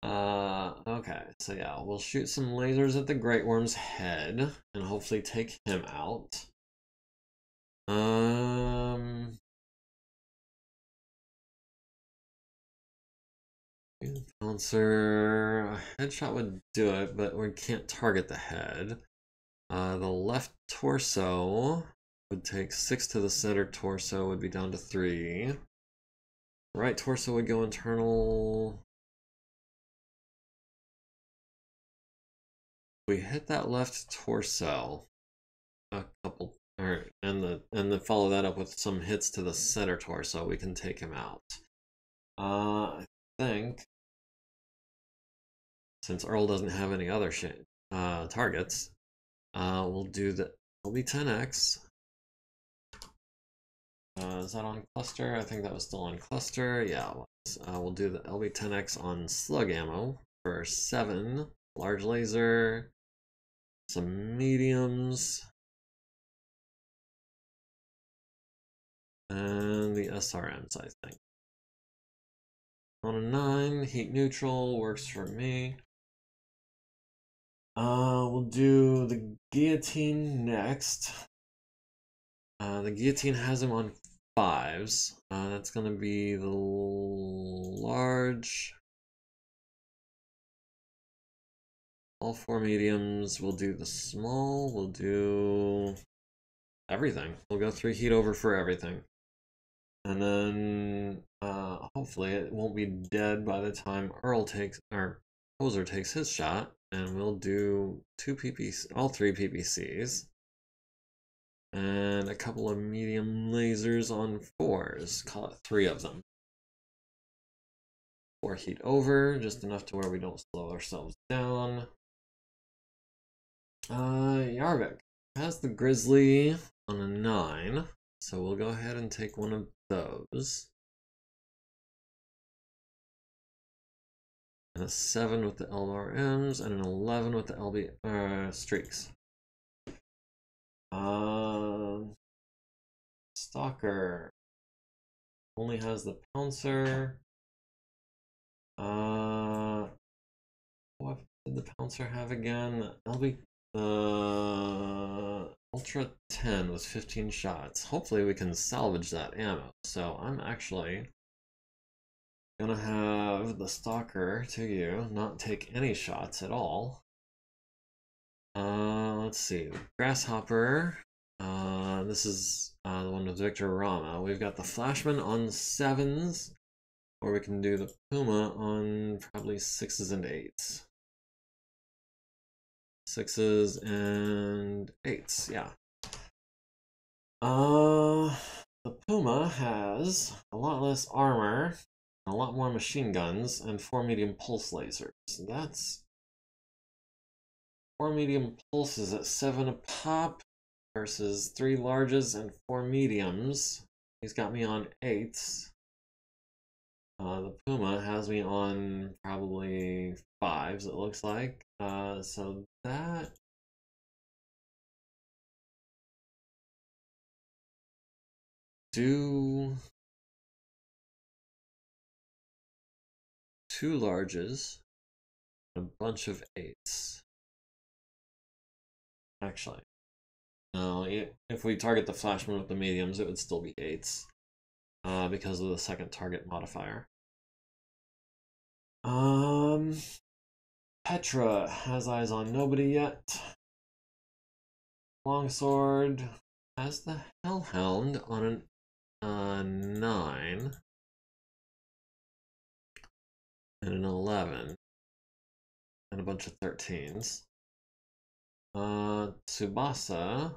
Uh, okay, so yeah, we'll shoot some lasers at the Great Worm's head and hopefully take him out. Um, Pouncer, a headshot would do it, but we can't target the head. Uh, the left torso would take six to the center torso, would be down to three. Right torso would go internal. We hit that left torso a couple and the and then follow that up with some hits to the center torso we can take him out uh i think since earl doesn't have any other uh targets uh we'll do the lb10x uh, is that on cluster? I think that was still on cluster. Yeah, uh, we'll do the LB10X on slug ammo for 7. Large laser, some mediums, and the SRMs, I think. On a 9, heat neutral works for me. Uh, we'll do the guillotine next. Uh, the guillotine has him on fives. Uh, that's going to be the large. All four mediums. We'll do the small. We'll do everything. We'll go three heat over for everything. And then uh, hopefully it won't be dead by the time Earl takes or Hoser takes his shot. And we'll do two PPC, all three PPCs. And a couple of medium lasers on fours. Call it three of them. Four heat over, just enough to where we don't slow ourselves down. Uh, Yarvik has the Grizzly on a 9, so we'll go ahead and take one of those. And a 7 with the LRMs, and an 11 with the LB uh, streaks. Um, Stalker only has the Pouncer. Uh, what did the Pouncer have again? LB the Ultra 10 was 15 shots. Hopefully we can salvage that ammo. So I'm actually gonna have the Stalker to you not take any shots at all. Uh, let's see. Grasshopper. Uh, this is uh, the one with Victor Rama. We've got the Flashman on sevens, or we can do the Puma on probably sixes and eights sixes and eights yeah. Uh the puma has a lot less armor a lot more machine guns and four medium pulse lasers. That's four medium pulses at seven a pop versus three larges and four mediums. He's got me on eights. Uh, the Puma has me on probably fives, it looks like. Uh, so that do two larges, a bunch of eights. Actually, no, if we target the flashman with the mediums, it would still be eights uh, because of the second target modifier. Um, Petra has eyes on nobody yet. Longsword has the Hellhound on an uh, 9 and an 11 and a bunch of 13s. Uh, Tsubasa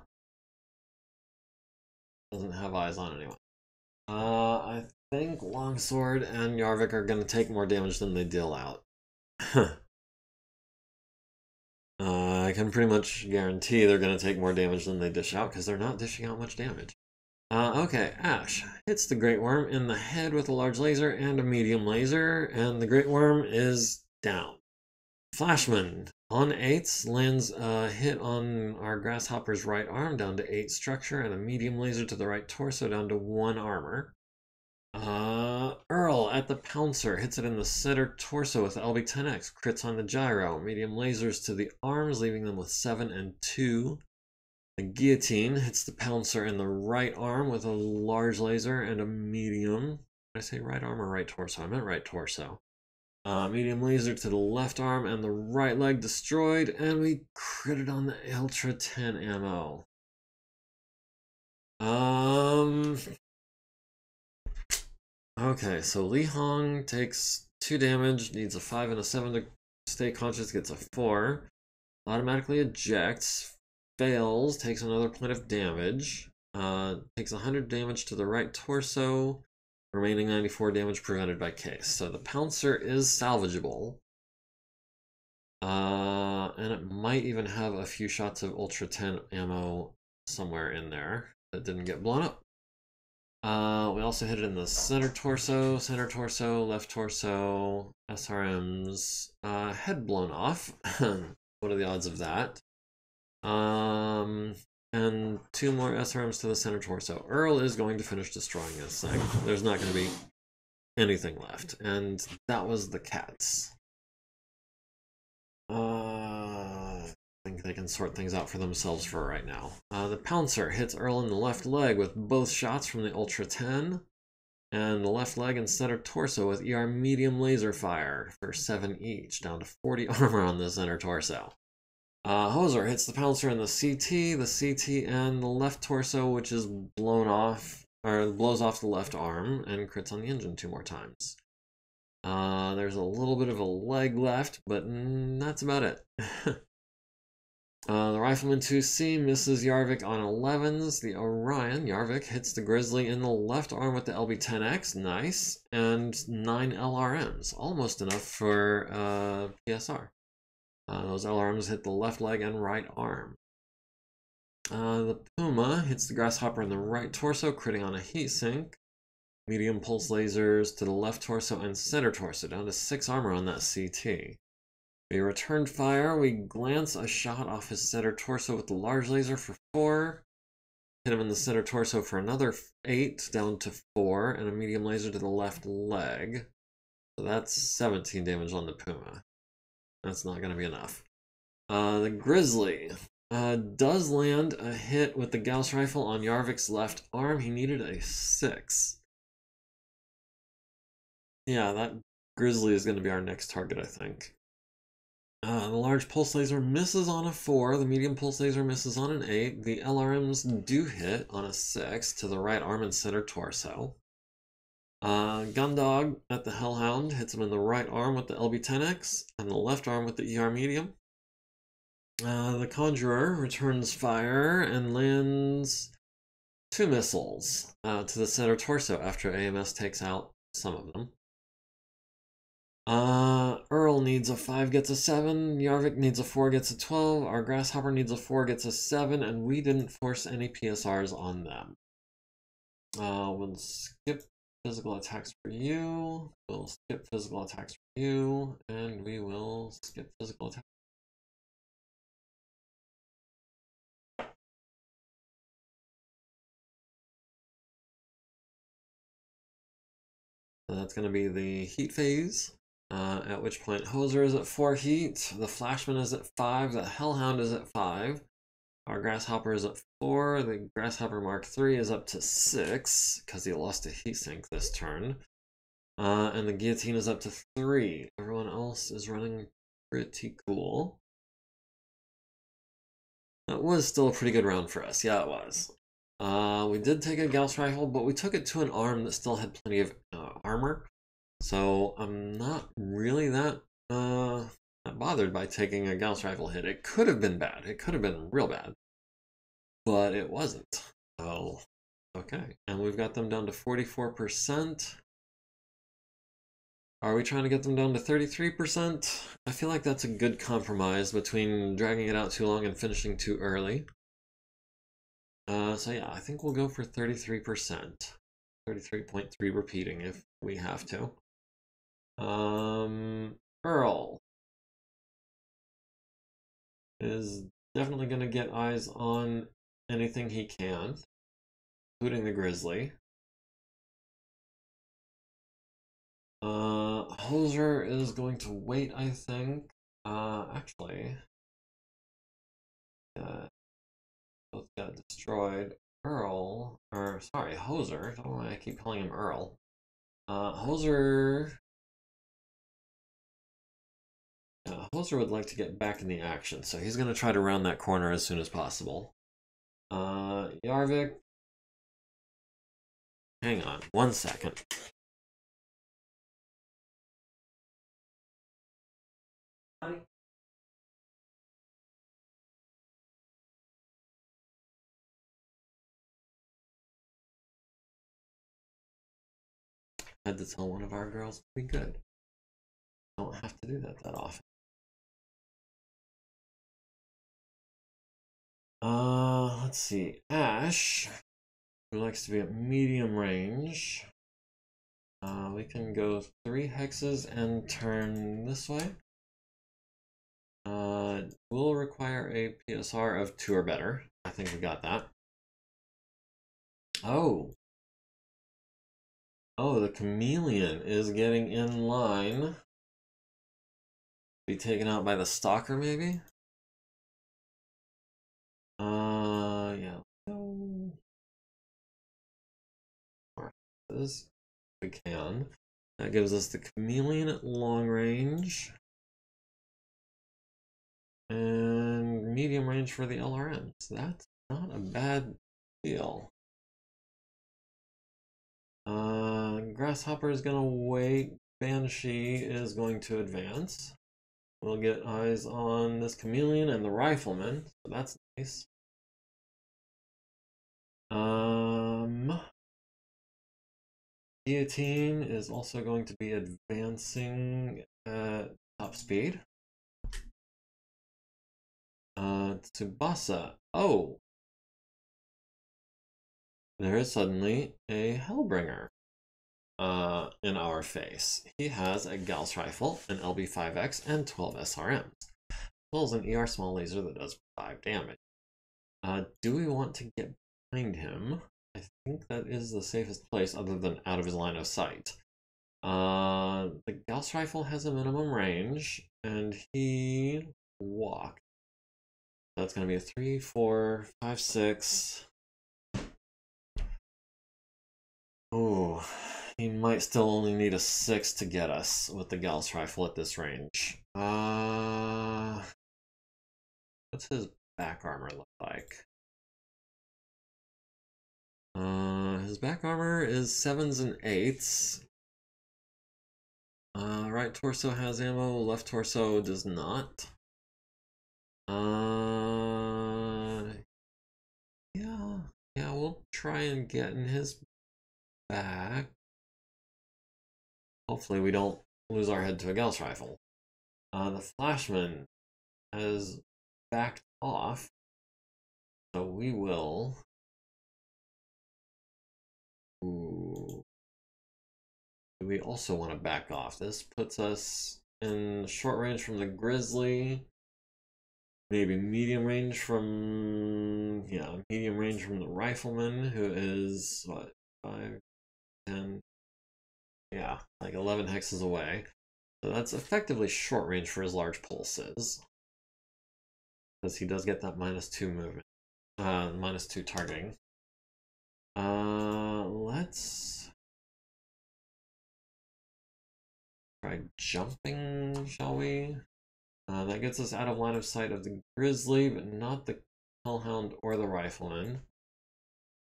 doesn't have eyes on anyone. Uh, I think Longsword and Yarvik are going to take more damage than they deal out. uh, I can pretty much guarantee they're going to take more damage than they dish out because they're not dishing out much damage. Uh, okay, Ash hits the Great Worm in the head with a large laser and a medium laser, and the Great Worm is down. Flashman on eights lands a hit on our Grasshopper's right arm down to eight structure, and a medium laser to the right torso down to one armor. Uh, Earl at the Pouncer hits it in the center torso with LB10X, crits on the gyro, medium lasers to the arms, leaving them with 7 and 2. The Guillotine hits the Pouncer in the right arm with a large laser and a medium. Did I say right arm or right torso? I meant right torso. Uh, medium laser to the left arm and the right leg destroyed, and we critted on the Ultra 10 ammo. Um, Okay, so Li Hong takes 2 damage, needs a 5 and a 7 to stay conscious, gets a 4. Automatically ejects, fails, takes another point of damage. Uh, takes 100 damage to the right torso, remaining 94 damage prevented by case. So the Pouncer is salvageable. Uh, and it might even have a few shots of Ultra 10 ammo somewhere in there that didn't get blown up. Uh, we also hit it in the center torso, center torso, left torso, SRMs, uh, head blown off. what are the odds of that? Um, and two more SRMs to the center torso. Earl is going to finish destroying this thing. There's not going to be anything left. And that was the cats. Uh, they can sort things out for themselves for right now. Uh, the Pouncer hits Earl in the left leg with both shots from the Ultra 10, and the left leg and center torso with ER medium laser fire for 7 each, down to 40 armor on the center torso. Uh, Hoser hits the Pouncer in the CT, the CT, and the left torso, which is blown off, or blows off the left arm, and crits on the engine two more times. Uh, there's a little bit of a leg left, but that's about it. uh, the Rifleman 2C misses Yarvik on 11s. The Orion, Yarvik, hits the Grizzly in the left arm with the LB-10X, nice, and 9 LRMs, almost enough for uh, PSR. Uh, those LRMs hit the left leg and right arm. Uh, the Puma hits the Grasshopper in the right torso, critting on a heatsink medium pulse lasers to the left torso and center torso, down to 6 armor on that CT. We return fire, we glance a shot off his center torso with the large laser for 4, hit him in the center torso for another 8, down to 4, and a medium laser to the left leg. So that's 17 damage on the Puma. That's not going to be enough. Uh, the Grizzly uh, does land a hit with the Gauss rifle on Yarvik's left arm. He needed a 6. Yeah, that grizzly is going to be our next target, I think. Uh, the large pulse laser misses on a 4, the medium pulse laser misses on an 8, the LRMs do hit on a 6 to the right arm and center torso. Uh, Gundog at the Hellhound hits him in the right arm with the LB-10X and the left arm with the ER medium. Uh, the Conjurer returns fire and lands two missiles uh, to the center torso after AMS takes out some of them. Uh, Earl needs a 5, gets a 7. Yarvik needs a 4, gets a 12. Our Grasshopper needs a 4, gets a 7. And we didn't force any PSRs on them. Uh, we'll skip physical attacks for you. We'll skip physical attacks for you. And we will skip physical attacks. That's going to be the heat phase. Uh, at which point Hoser is at 4 heat, the Flashman is at 5, the Hellhound is at 5, our Grasshopper is at 4, the Grasshopper Mark 3 is up to 6, because he lost a heat sink this turn, uh, and the Guillotine is up to 3. Everyone else is running pretty cool. That was still a pretty good round for us, yeah it was. Uh, we did take a Gauss rifle, but we took it to an arm that still had plenty of uh, armor. So I'm not really that uh not bothered by taking a Gauss rifle hit. It could have been bad. It could have been real bad. But it wasn't. So okay. And we've got them down to 44%. Are we trying to get them down to 33%? I feel like that's a good compromise between dragging it out too long and finishing too early. Uh, so yeah, I think we'll go for 33%. 33.3 repeating if we have to. Um, Earl is definitely going to get eyes on anything he can, including the Grizzly. Uh, Hoser is going to wait, I think. Uh, actually, uh, both got destroyed. Earl, or sorry, Hoser. I don't know why I keep calling him Earl. Uh, Hoser uh, Hoser would like to get back in the action, so he's going to try to round that corner as soon as possible. Uh, Yarvik. Hang on, one second. had to tell one of our girls to be good. Don't have to do that that often. Uh, let's see. Ash, who likes to be at medium range. Uh, we can go three hexes and turn this way. Uh, will require a PSR of two or better. I think we got that. Oh. Oh, the chameleon is getting in line. Be taken out by the stalker, maybe? Is. We can. That gives us the chameleon at long range. And medium range for the LRM. So That's not a bad deal. Uh, Grasshopper is going to wait. Banshee is going to advance. We'll get eyes on this chameleon and the rifleman, so that's nice. Um, Guillotine is also going to be advancing at top speed. Uh, Tsubasa. Oh! There is suddenly a Hellbringer uh, in our face. He has a Gauss rifle, an LB5X, and 12 SRMs, as well as an ER small laser that does 5 damage. Uh, do we want to get behind him? I think that is the safest place other than out of his line of sight. Uh, the Gauss rifle has a minimum range, and he walked. That's going to be a 3, 4, 5, 6. Oh, he might still only need a 6 to get us with the Gauss rifle at this range. Uh, what's his back armor look like? Uh, his back armor is 7s and 8s. Uh, right torso has ammo, left torso does not. Uh, yeah, yeah, we'll try and get in his back. Hopefully we don't lose our head to a Gauss rifle. Uh, the Flashman has backed off, so we will... Ooh. We also want to back off. This puts us in short range from the Grizzly. Maybe medium range from... Yeah, medium range from the Rifleman, who is, what, 5, 10, yeah, like 11 hexes away. So that's effectively short range for his large pulses. Because he does get that minus 2 movement. Uh, minus 2 targeting. Uh, let's... Try jumping, shall we? Uh, that gets us out of line of sight of the Grizzly, but not the Hellhound or the Rifleman.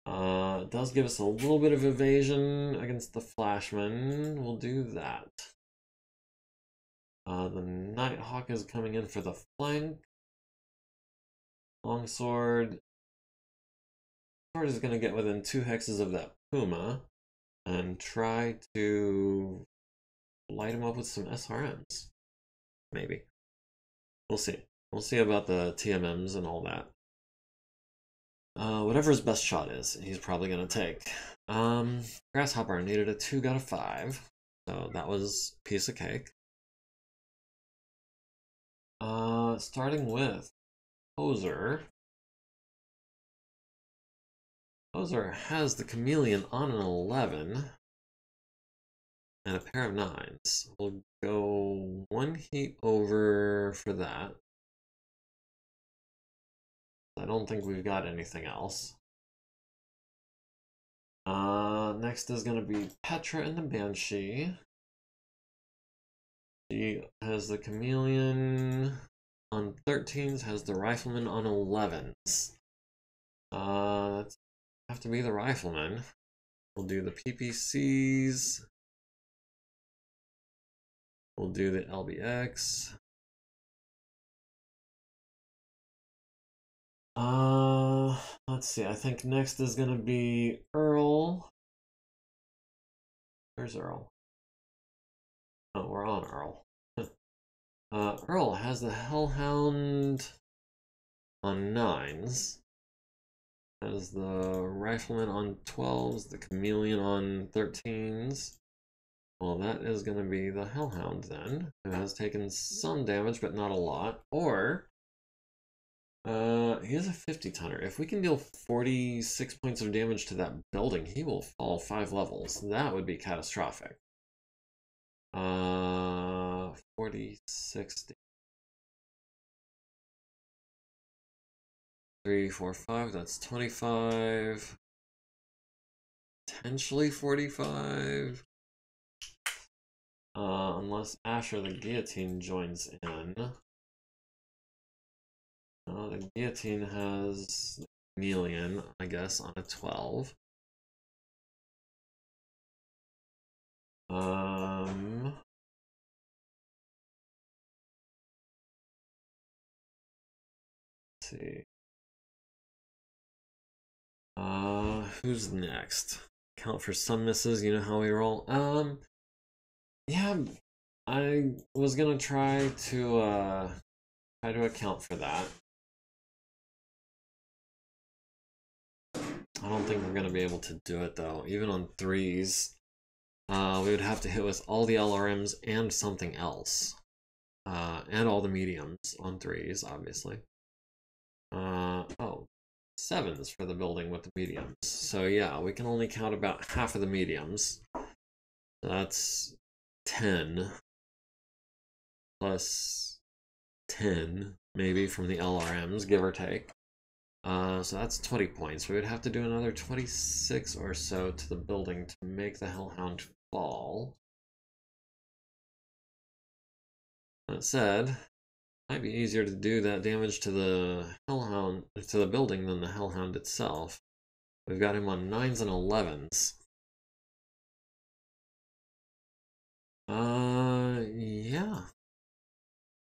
Uh, it does give us a little bit of evasion against the Flashman. We'll do that. Uh, the Nighthawk is coming in for the flank. Longsword. Sword is going to get within two hexes of that Puma and try to light him up with some SRMs. Maybe. We'll see. We'll see about the TMMs and all that. Uh, whatever his best shot is, he's probably going to take. Um, Grasshopper needed a 2 out of 5, so that was piece of cake. Uh, starting with Hoser. Hoser has the Chameleon on an 11 and a pair of 9s. We'll go one heat over for that. I don't think we've got anything else. Uh, next is going to be Petra and the Banshee. She has the Chameleon on 13s, has the Rifleman on 11s. Uh, that's have to be the Rifleman. We'll do the PPCs. We'll do the LBX. Uh, let's see. I think next is gonna be Earl. Where's Earl? Oh, we're on Earl. uh, Earl has the Hellhound on nines. Has the Rifleman on 12s, the Chameleon on 13s. Well, that is going to be the Hellhound then, who has taken some damage, but not a lot. Or uh, he has a 50 tonner. If we can deal 46 points of damage to that building, he will fall 5 levels. That would be catastrophic. Uh, 40, 60. 3, 4, 5, that's 25. potentially 45. Uh, unless Asher the Guillotine joins in. Uh, the Guillotine has Chameleon, I guess, on a 12. Um, see. Uh, who's next? Count for some misses. You know how we roll. Um, yeah, I was gonna try to uh try to account for that. I don't think we're gonna be able to do it though. Even on threes, uh, we would have to hit with all the LRMs and something else, uh, and all the mediums on threes, obviously. Uh, oh, sevens for the building with the mediums. So yeah, we can only count about half of the mediums. That's 10 plus 10 maybe from the LRMs, give or take. Uh, so that's 20 points. We would have to do another 26 or so to the building to make the Hellhound fall. That said, might be easier to do that damage to the Hellhound to the building than the Hellhound itself. We've got him on nines and elevens. Uh, yeah.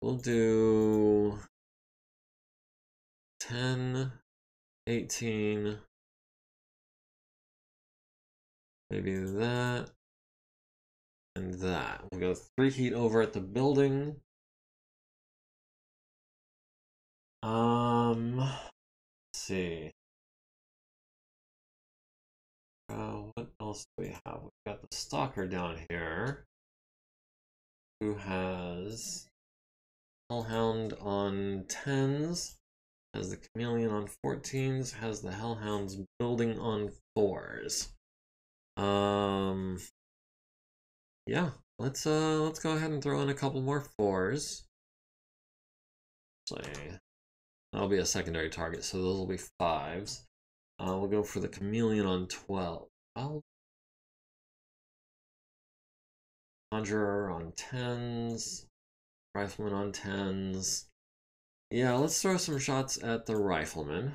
We'll do 10, 18, maybe that, and that. We'll go three heat over at the building. Um, let's see. Uh, what else do we have? We've got the stalker down here, who has Hellhound on tens, has the chameleon on 14s, has the Hellhounds building on fours. Um, yeah, let's uh, let's go ahead and throw in a couple more fours. Say. That'll be a secondary target, so those will be fives. Uh, we'll go for the chameleon on 12. Well, conjurer on 10s. Rifleman on 10s. Yeah, let's throw some shots at the rifleman.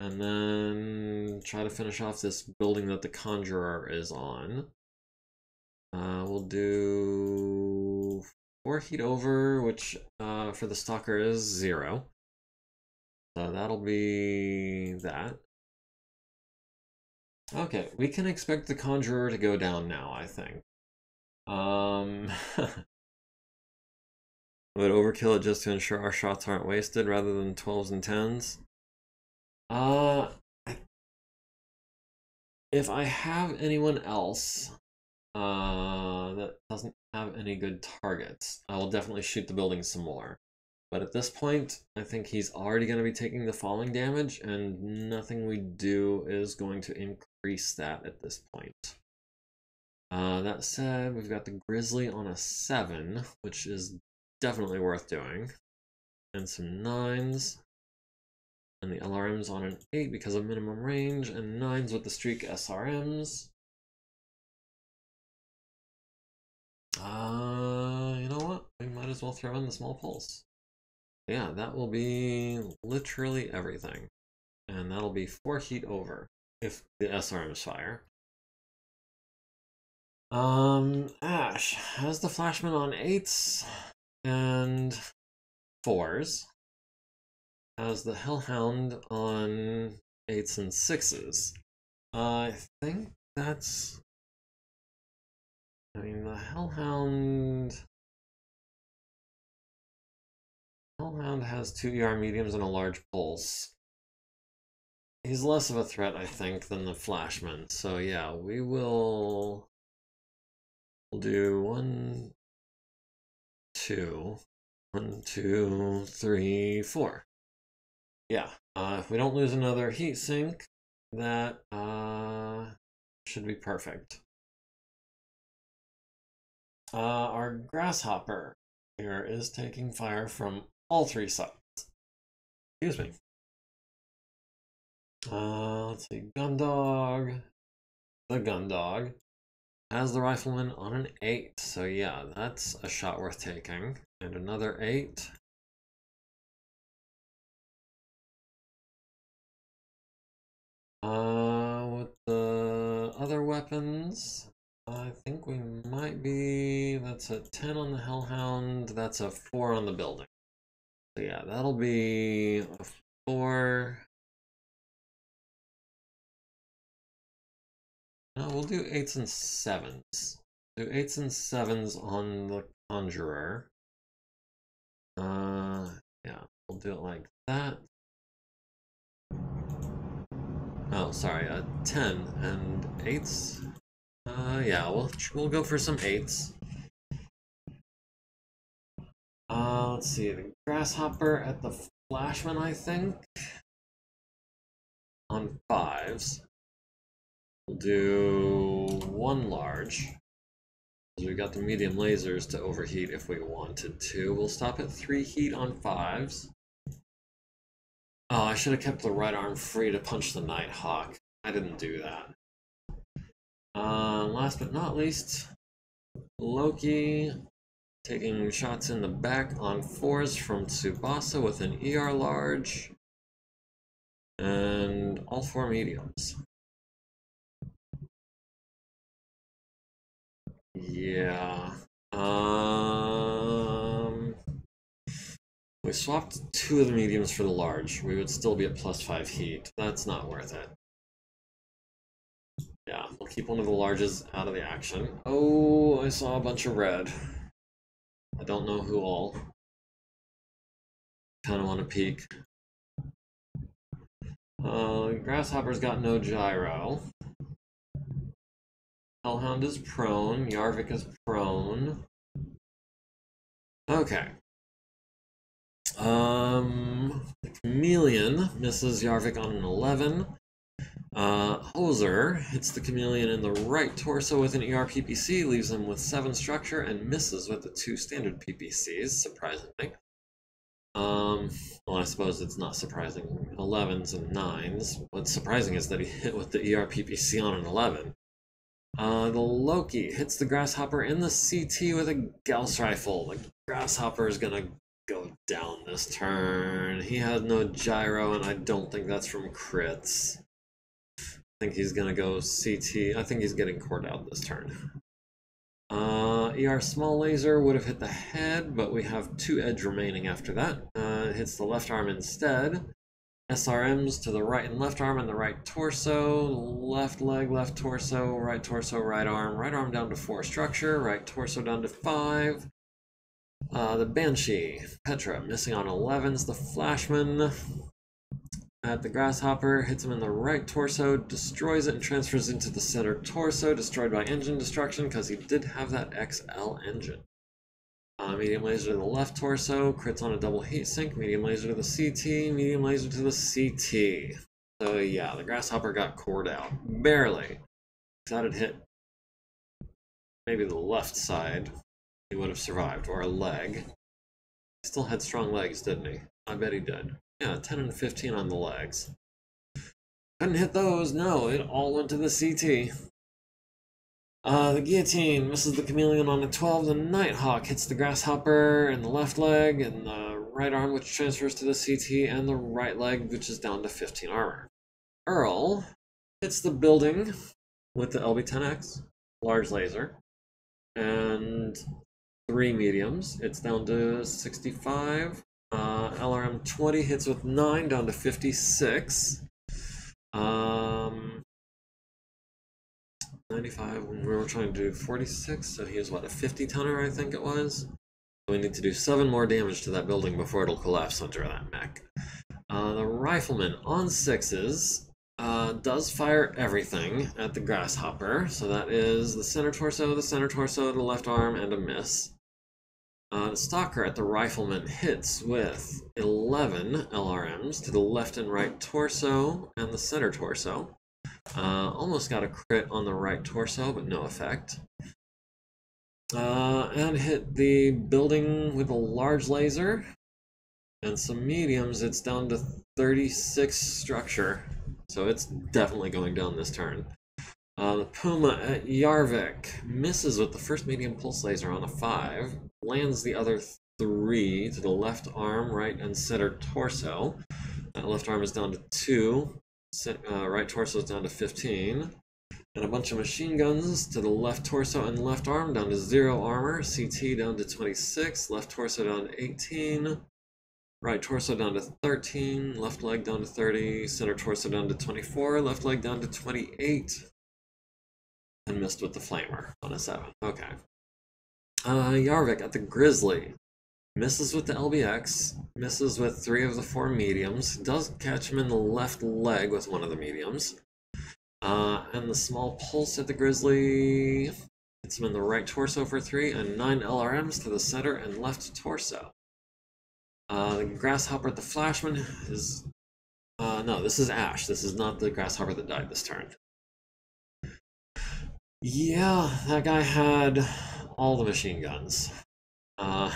And then try to finish off this building that the conjurer is on. Uh, we'll do four heat over, which uh, for the stalker is zero. So that'll be that. Okay, we can expect the Conjurer to go down now, I think. Um, would overkill it just to ensure our shots aren't wasted rather than 12s and 10s? Uh, if I have anyone else uh, that doesn't have any good targets, I will definitely shoot the building some more. But at this point, I think he's already going to be taking the falling damage, and nothing we do is going to increase that at this point. Uh, that said, we've got the Grizzly on a 7, which is definitely worth doing. And some 9s. And the LRM's on an 8 because of minimum range, and 9s with the Streak SRMs. Uh, you know what? We might as well throw in the small pulse yeah, that will be literally everything. And that'll be four heat over if the SRMs fire. Um, Ash has the Flashman on eights and fours. Has the Hellhound on eights and sixes. I think that's. I mean, the Hellhound Hellhound has two ER mediums and a large pulse. He's less of a threat, I think, than the Flashman. So yeah, we will we'll do one, two, one, two, three, four. Yeah, uh, if we don't lose another heat sink, that uh, should be perfect. Uh, our grasshopper here is taking fire from all three sides. Excuse me. Uh, let's see, Gundog. the gun dog, has the rifleman on an 8. So yeah, that's a shot worth taking. And another 8. Uh, with the other weapons, I think we might be, that's a 10 on the Hellhound, that's a 4 on the building. So yeah, that'll be a 4. No, we'll do 8s and 7s. Do 8s and 7s on the Conjurer. Uh, yeah, we'll do it like that. Oh, sorry, uh, 10 and 8s. Uh, yeah, we'll, we'll go for some 8s. Let's see, the Grasshopper at the Flashman, I think. On 5s. We'll do one large. We got the medium lasers to overheat if we wanted to. We'll stop at 3 heat on 5s. Oh, I should have kept the right arm free to punch the Nighthawk. I didn't do that. Uh, last but not least, Loki taking shots in the back on fours from Tsubasa with an ER large and all four mediums. Yeah. Um, we swapped two of the mediums for the large. We would still be at plus five heat. That's not worth it. Yeah, we'll keep one of the larges out of the action. Oh, I saw a bunch of red. I don't know who all. Kind of want to peek. Uh, Grasshopper's got no gyro. Hellhound is prone. Yarvik is prone. Okay. Um, the Chameleon misses Yarvik on an 11. Uh, Hoser hits the Chameleon in the right torso with an ER PPC, leaves him with 7 structure, and misses with the 2 standard PPCs, surprisingly. Um, well, I suppose it's not surprising. 11s and 9s. What's surprising is that he hit with the ER PPC on an 11. Uh, the Loki hits the Grasshopper in the CT with a Gauss rifle. The Grasshopper is gonna go down this turn. He has no gyro, and I don't think that's from crits. I think he's gonna go CT. I think he's getting cored out this turn. Uh, ER small laser would have hit the head, but we have two edge remaining after that. Uh, hits the left arm instead. SRMs to the right and left arm and the right torso, left leg, left torso, right torso, right arm, right arm down to four structure, right torso down to five, uh, the Banshee, Petra, missing on 11s. The Flashman at the Grasshopper hits him in the right torso, destroys it, and transfers into the center torso, destroyed by engine destruction because he did have that XL engine. Uh, medium laser to the left torso, crits on a double heat sink, medium laser to the CT, medium laser to the CT. So yeah, the Grasshopper got cored out. Barely. That had hit maybe the left side, he would have survived, or a leg. He still had strong legs, didn't he? I bet he did. Yeah, 10 and 15 on the legs. Couldn't hit those, no, it all went to the CT. Uh, the guillotine misses the chameleon on a 12. The nighthawk hits the grasshopper in the left leg and the right arm, which transfers to the CT, and the right leg, which is down to 15 armor. Earl hits the building with the LB-10X, large laser, and three mediums. It's down to 65. Uh, LRM 20 hits with 9 down to 56. Um, 95 when we were trying to do 46, so he was what, a 50 tonner, I think it was? We need to do 7 more damage to that building before it'll collapse under that mech. Uh, the rifleman on 6s uh, does fire everything at the grasshopper, so that is the center torso, the center torso, the left arm, and a miss. Uh, the Stalker at the Rifleman hits with 11 LRMs to the left and right torso and the center torso. Uh, almost got a crit on the right torso, but no effect. Uh, and hit the building with a large laser. And some mediums, it's down to 36 structure. So it's definitely going down this turn. Uh, the Puma at Yarvik misses with the first medium pulse laser on a 5, lands the other 3 to the left arm, right, and center torso. Left arm is down to 2, uh, right torso is down to 15. And a bunch of machine guns to the left torso and left arm down to 0 armor, CT down to 26, left torso down to 18, right torso down to 13, left leg down to 30, center torso down to 24, left leg down to 28 and missed with the flamer on a 7. Okay. Uh, Yarvik at the Grizzly. Misses with the LBX, misses with three of the four mediums, does catch him in the left leg with one of the mediums. Uh, and the small pulse at the Grizzly hits him in the right torso for three, and nine LRMs to the center and left torso. Uh, the Grasshopper at the Flashman is. Uh, no, this is Ash. This is not the Grasshopper that died this turn. Yeah, that guy had all the machine guns. Uh,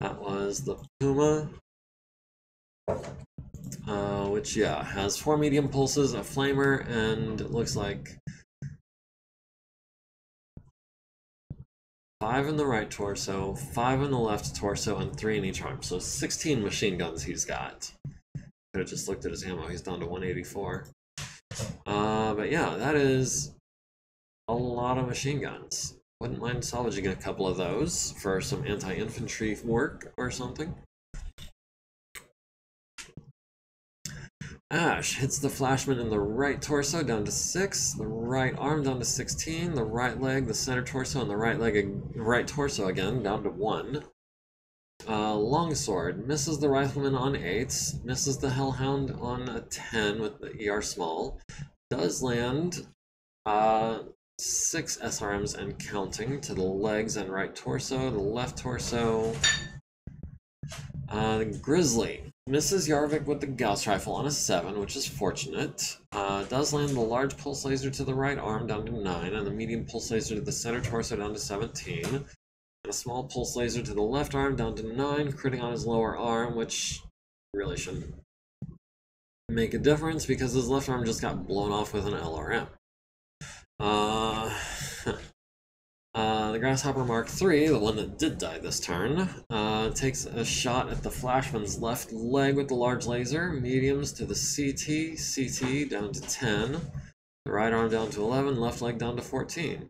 that was the Puma, uh, which, yeah, has four medium pulses, a flamer, and it looks like five in the right torso, five in the left torso, and three in each arm. So 16 machine guns he's got. Could have just looked at his ammo. He's down to 184. Uh, but yeah, that is a lot of machine guns. Wouldn't mind salvaging a couple of those for some anti-infantry work or something. Ash hits the flashman in the right torso down to 6, the right arm down to 16, the right leg, the center torso, and the right leg, right torso again down to 1. Uh, longsword misses the rifleman on 8s, misses the hellhound on a 10 with the ER small, does land uh, 6 SRMs and counting to the legs and right torso, the left torso. Uh, Grizzly misses Yarvik with the Gauss rifle on a 7, which is fortunate. Uh, does land the large pulse laser to the right arm down to 9, and the medium pulse laser to the center torso down to 17 And a small pulse laser to the left arm down to 9, critting on his lower arm, which really shouldn't make a difference because his left arm just got blown off with an LRM. Uh, uh, the Grasshopper Mark III, the one that did die this turn, uh, takes a shot at the Flashman's left leg with the large laser, mediums to the CT, CT down to 10, the right arm down to 11, left leg down to 14.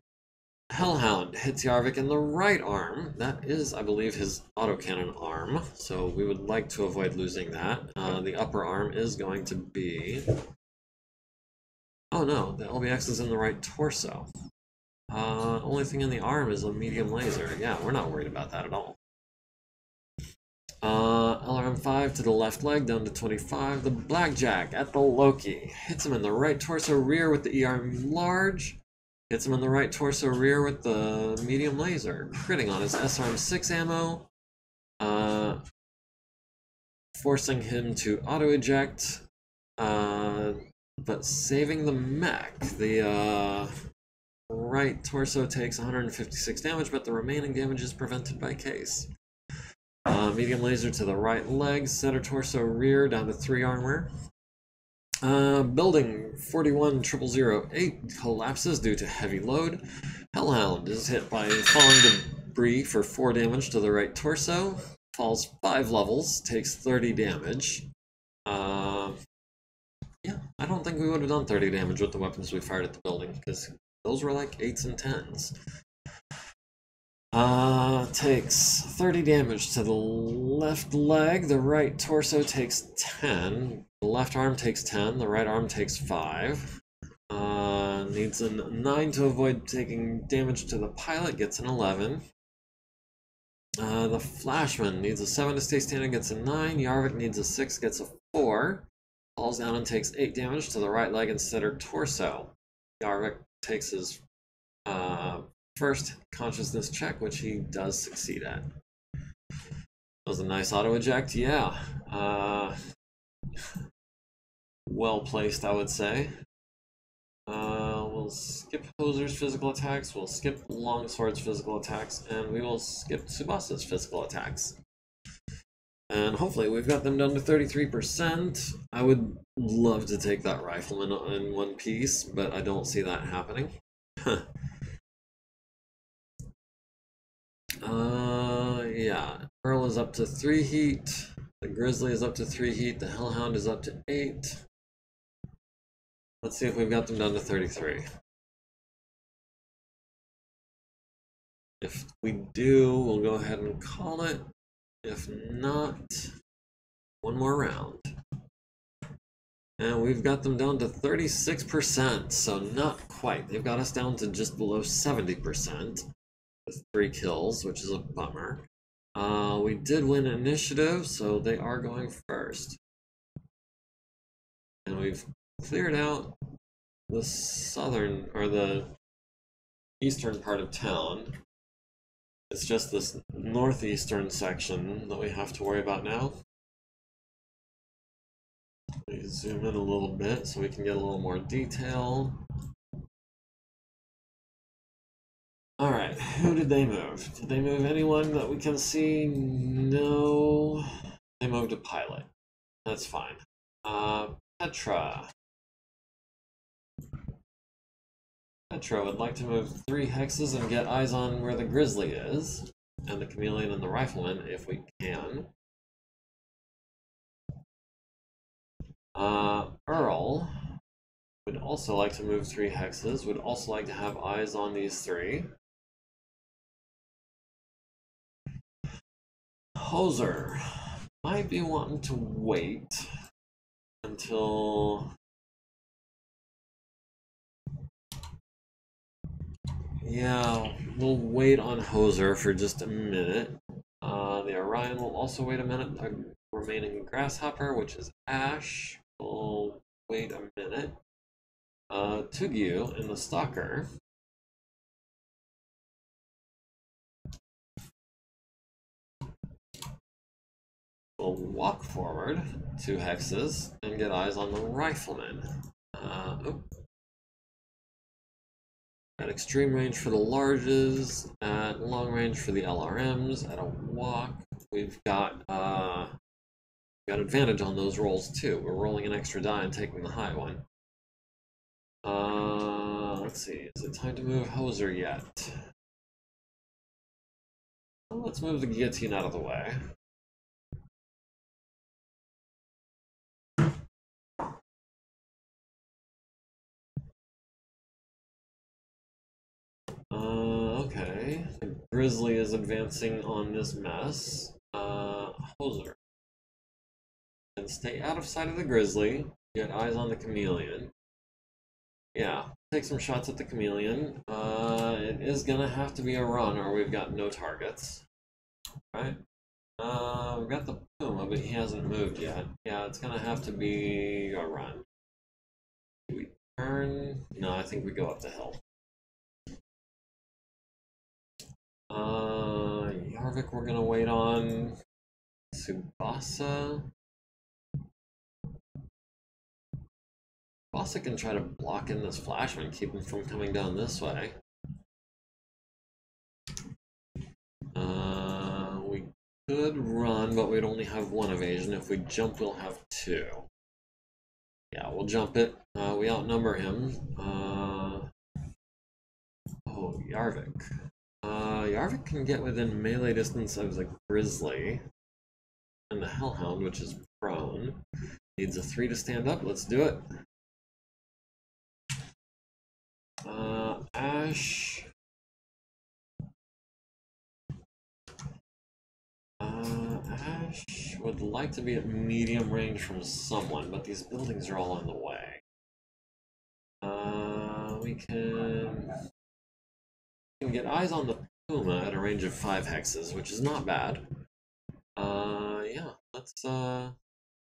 Hellhound hits Yarvik in the right arm. That is, I believe, his autocannon arm, so we would like to avoid losing that. Uh, the upper arm is going to be... Oh no, the LBX is in the right torso. Uh, only thing in the arm is a medium laser. Yeah, we're not worried about that at all. Uh, LRM5 to the left leg, down to 25. The Blackjack at the Loki. Hits him in the right torso rear with the ER large. Hits him in the right torso rear with the medium laser, critting on his SRM-6 ammo, uh, forcing him to auto-eject, uh, but saving the mech. The uh, right torso takes 156 damage, but the remaining damage is prevented by case. Uh, medium laser to the right leg, center torso rear down to 3 armor. Uh, building 41008 collapses due to heavy load. Hellhound is hit by falling debris for 4 damage to the right torso. Falls 5 levels, takes 30 damage. Uh, yeah, I don't think we would have done 30 damage with the weapons we fired at the building, because those were like 8s and 10s. Uh, takes 30 damage to the left leg. The right torso takes 10. The left arm takes 10, the right arm takes 5. Uh, needs a 9 to avoid taking damage to the pilot, gets an 11. Uh, the Flashman needs a 7 to stay standing, gets a 9. Yarvik needs a 6, gets a 4. Falls down and takes 8 damage to the right leg and center torso. Yarvik takes his uh, first consciousness check, which he does succeed at. That was a nice auto eject, yeah. Uh, well placed, I would say. Uh, we'll skip Hoser's physical attacks, we'll skip Longsword's physical attacks, and we will skip Tsubasa's physical attacks. And hopefully we've got them down to 33%. I would love to take that rifleman in one piece, but I don't see that happening. uh, yeah. Earl is up to 3 heat. The Grizzly is up to 3 heat. The Hellhound is up to 8. Let's see if we've got them down to 33. If we do, we'll go ahead and call it. If not, one more round. And we've got them down to 36%, so not quite. They've got us down to just below 70% with three kills, which is a bummer. Uh, we did win initiative, so they are going first. And we've cleared out the southern, or the eastern part of town. It's just this northeastern section that we have to worry about now. We zoom in a little bit so we can get a little more detail. Alright, who did they move? Did they move anyone that we can see? No. They moved a pilot. That's fine. Uh, Petra. Petra would like to move three hexes and get eyes on where the grizzly is, and the chameleon and the rifleman if we can. Uh, Earl would also like to move three hexes, would also like to have eyes on these three. Hoser might be wanting to wait until Yeah, we'll wait on Hoser for just a minute. Uh, the Orion will also wait a minute. The remaining Grasshopper, which is Ash, will wait a minute. Uh, Tugyu and the Stalker. will walk forward two hexes and get eyes on the Rifleman. Uh, at extreme range for the larges, at long range for the LRMs, at a walk, we've got uh, got advantage on those rolls too. We're rolling an extra die and taking the high one. Uh, let's see, is it time to move Hoser yet? Well, let's move the guillotine out of the way. Grizzly is advancing on this mess. Uh, Hoser. And stay out of sight of the Grizzly. Get eyes on the Chameleon. Yeah, take some shots at the Chameleon. Uh, it is gonna have to be a run or we've got no targets. Right? Uh, we've got the Puma, but he hasn't moved yet. Yeah, it's gonna have to be a run. Do we turn? No, I think we go up the hill. Uh, Yarvik we're gonna wait on. Tsubasa. Tsubasa can try to block in this flashman, keep him from coming down this way. Uh, we could run, but we'd only have one evasion. If we jump, we'll have two. Yeah, we'll jump it. Uh, we outnumber him. Uh, oh, Yarvik. Yarvik can get within melee distance of the Grizzly. And the Hellhound, which is prone. Needs a 3 to stand up. Let's do it. Uh, Ash. Uh, Ash would like to be at medium range from someone, but these buildings are all on the way. Uh, we can can get eyes on the Puma at a range of 5 hexes, which is not bad. Uh, yeah, let's, uh,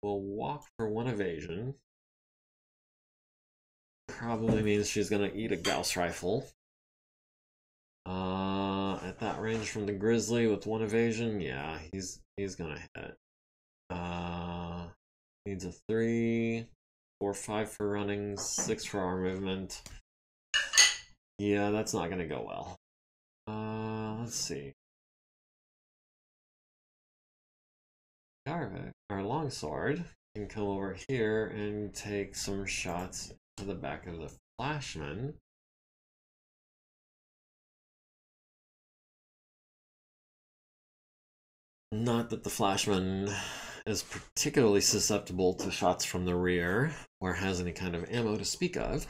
we'll walk for one evasion. Probably means she's gonna eat a Gauss rifle. Uh, at that range from the Grizzly with one evasion, yeah, he's, he's gonna hit. Uh, needs a 3, 4, 5 for running, 6 for arm movement. Yeah, that's not to go well. Let's see. Yarvik, our longsword, can come over here and take some shots to the back of the flashman. Not that the flashman is particularly susceptible to shots from the rear or has any kind of ammo to speak of.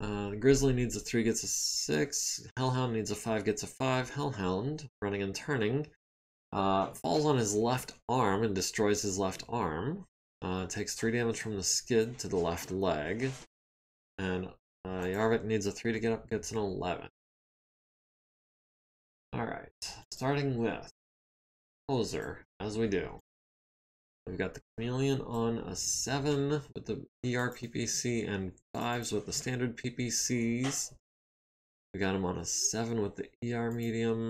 Uh, Grizzly needs a 3, gets a 6. Hellhound needs a 5, gets a 5. Hellhound, running and turning, uh, falls on his left arm and destroys his left arm. Uh, takes 3 damage from the skid to the left leg. And uh, Yarvik needs a 3 to get up, gets an 11. Alright, starting with Hoser, as we do. We've got the Chameleon on a 7 with the ER PPC and 5s with the standard PPCs. We got him on a 7 with the ER medium,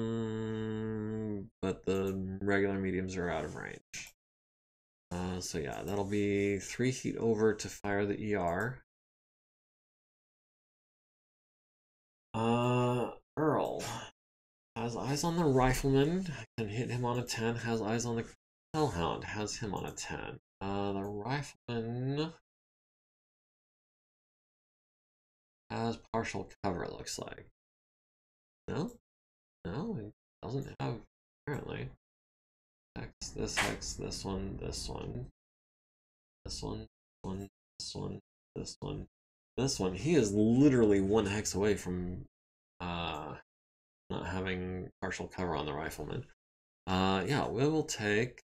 but the regular mediums are out of range. Uh, so yeah, that'll be 3 heat over to fire the ER. Uh, Earl has eyes on the rifleman, can hit him on a 10, has eyes on the Hellhound has him on a 10. Uh, the Rifleman has partial cover, it looks like. No? No, it doesn't have, apparently. Hex, this hex, this one, this one. This one, one, this one, this one, this one. He is literally one hex away from uh, not having partial cover on the Rifleman. Uh, yeah, we will take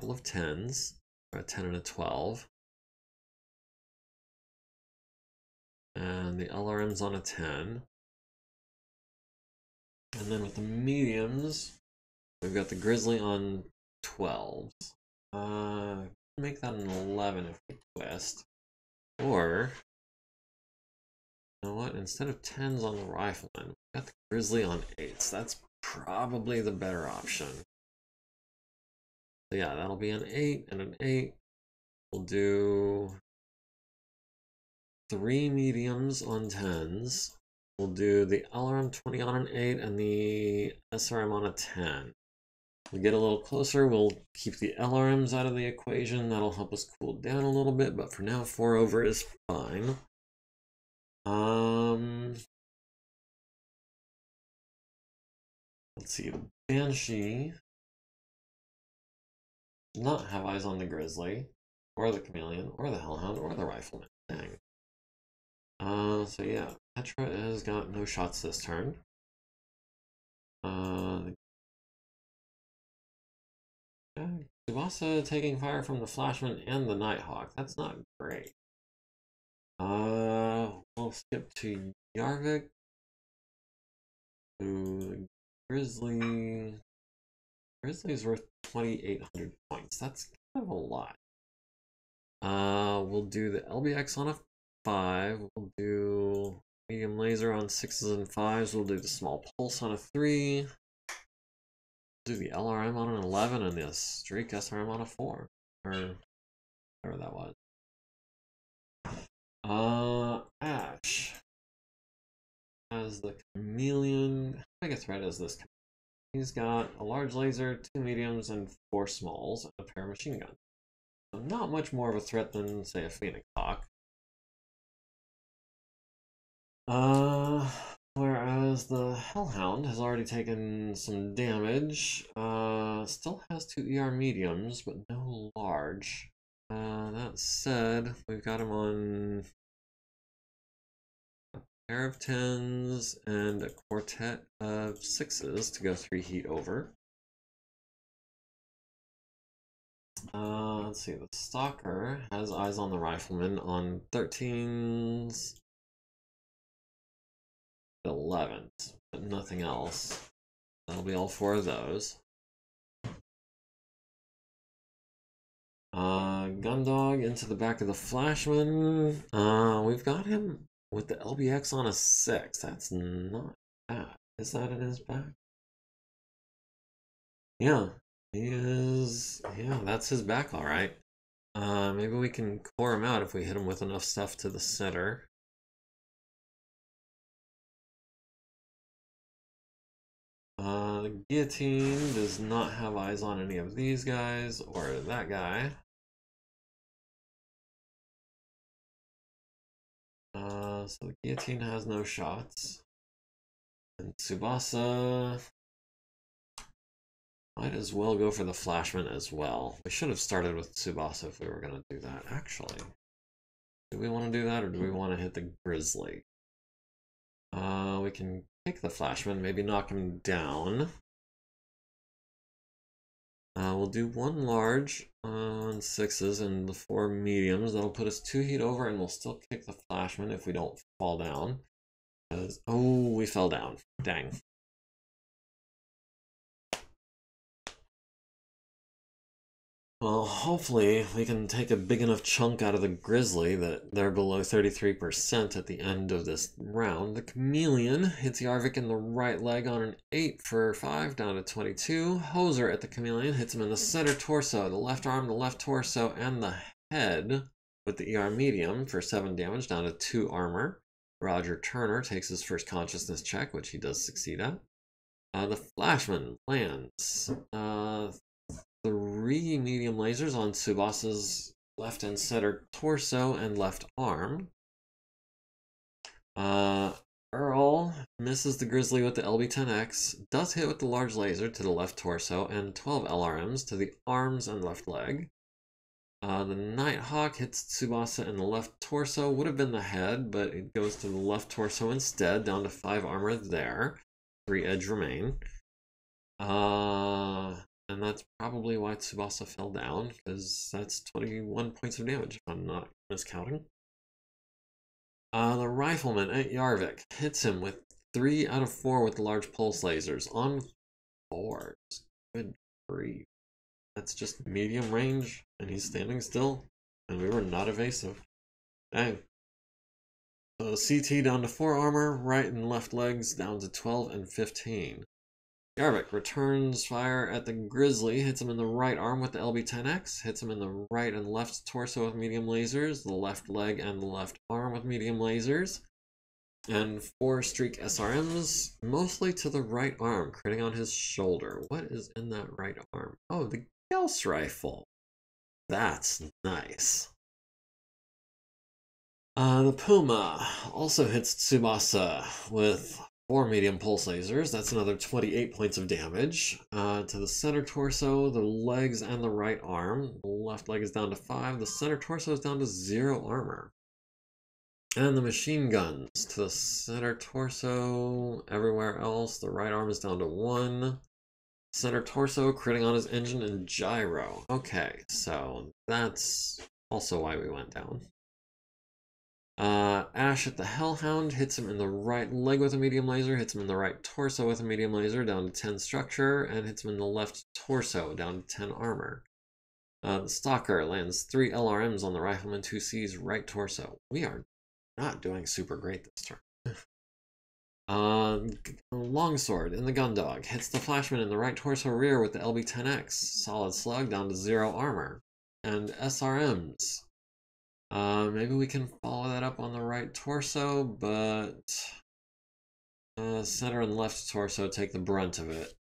couple of 10s, a 10 and a 12. And the LRM's on a 10. And then with the mediums, we've got the Grizzly on 12s. Uh, make that an 11 if we twist. Or, you know what? Instead of 10s on the Rifleman, we've got the Grizzly on 8s. That's probably the better option. So yeah, that'll be an 8 and an 8. We'll do three mediums on 10s. We'll do the LRM 20 on an 8 and the SRM on a 10. We get a little closer, we'll keep the LRMs out of the equation. That'll help us cool down a little bit, but for now, 4 over is fine. Um, let's see, Banshee not have eyes on the grizzly, or the chameleon, or the hellhound, or the rifleman. Dang. Uh, so yeah, Petra has got no shots this turn. Uh, yeah, Tsubasa taking fire from the Flashman and the Nighthawk. That's not great. Uh, we'll skip to Yarvik. To Grizzly. Grizzly's worth 2,800 points. That's kind of a lot. Uh, we'll do the LBX on a 5. We'll do medium laser on 6s and 5s. We'll do the small pulse on a 3. Do the LRM on an 11 and the streak SRM on a 4. Or whatever that was. Uh, Ash has the chameleon. How big a threat is this He's got a large laser, two mediums, and four smalls, and a pair of machine guns. So not much more of a threat than, say, a Phoenix Hawk. Uh, whereas the Hellhound has already taken some damage. Uh, still has two ER mediums, but no large. Uh, that said, we've got him on pair of tens and a quartet of sixes to go three heat over. Uh, let's see, the stalker has eyes on the rifleman on 13s, 11s, but nothing else. That'll be all four of those. Uh, Gundog into the back of the Flashman. Uh, we've got him with the LBX on a 6. That's not bad. Is that in his back? Yeah, he is. Yeah, that's his back, all right. Uh, maybe we can core him out if we hit him with enough stuff to the center. Uh, guillotine does not have eyes on any of these guys or that guy. Uh, so the guillotine has no shots. And Tsubasa might as well go for the flashman as well. We should have started with Tsubasa if we were going to do that, actually. Do we want to do that or do we want to hit the Grizzly? Uh, we can take the flashman, maybe knock him down. Uh, we'll do one large on sixes and the four mediums. That'll put us two heat over and we'll still kick the flashman if we don't fall down. oh, we fell down. Dang. Well, hopefully we can take a big enough chunk out of the Grizzly that they're below 33% at the end of this round. The Chameleon hits Yarvik in the right leg on an 8 for 5, down to 22. Hoser at the Chameleon hits him in the center torso, the left arm, the left torso, and the head with the ER medium for 7 damage, down to 2 armor. Roger Turner takes his first consciousness check, which he does succeed at. Uh, the Flashman lands. Uh, three medium lasers on Tsubasa's left and center torso and left arm. Uh, Earl misses the Grizzly with the LB-10X, does hit with the large laser to the left torso, and 12 LRMs to the arms and left leg. Uh, the Nighthawk hits Tsubasa in the left torso, would have been the head, but it goes to the left torso instead, down to 5 armor there. 3 edge remain. Uh, and that's probably why Tsubasa fell down, because that's 21 points of damage, if I'm not miscounting. Uh, the rifleman at Yarvik hits him with 3 out of 4 with the large pulse lasers on fours. Good grief. That's just medium range, and he's standing still, and we were not evasive. Dang. So CT down to 4 armor, right and left legs down to 12 and 15. Yarvik returns fire at the Grizzly, hits him in the right arm with the LB-10X, hits him in the right and left torso with medium lasers, the left leg and the left arm with medium lasers, and four streak SRMs, mostly to the right arm, critting on his shoulder. What is in that right arm? Oh, the Gauss rifle. That's nice. Uh, the Puma also hits Tsubasa with Four medium pulse lasers. That's another 28 points of damage. Uh, to the center torso, the legs, and the right arm. The left leg is down to 5. The center torso is down to 0 armor. And the machine guns. To the center torso, everywhere else, the right arm is down to 1. Center torso, critting on his engine and gyro. Okay, so that's also why we went down. Uh, Ash at the Hellhound hits him in the right leg with a medium laser, hits him in the right torso with a medium laser, down to 10 structure, and hits him in the left torso, down to 10 armor. Uh, the Stalker lands 3 LRMs on the Rifleman 2C's right torso. We are not doing super great this turn. uh, Longsword in the Gundog hits the Flashman in the right torso rear with the LB-10X. Solid Slug down to 0 armor. And SRMs uh, maybe we can follow that up on the right torso, but uh, center and left torso take the brunt of it.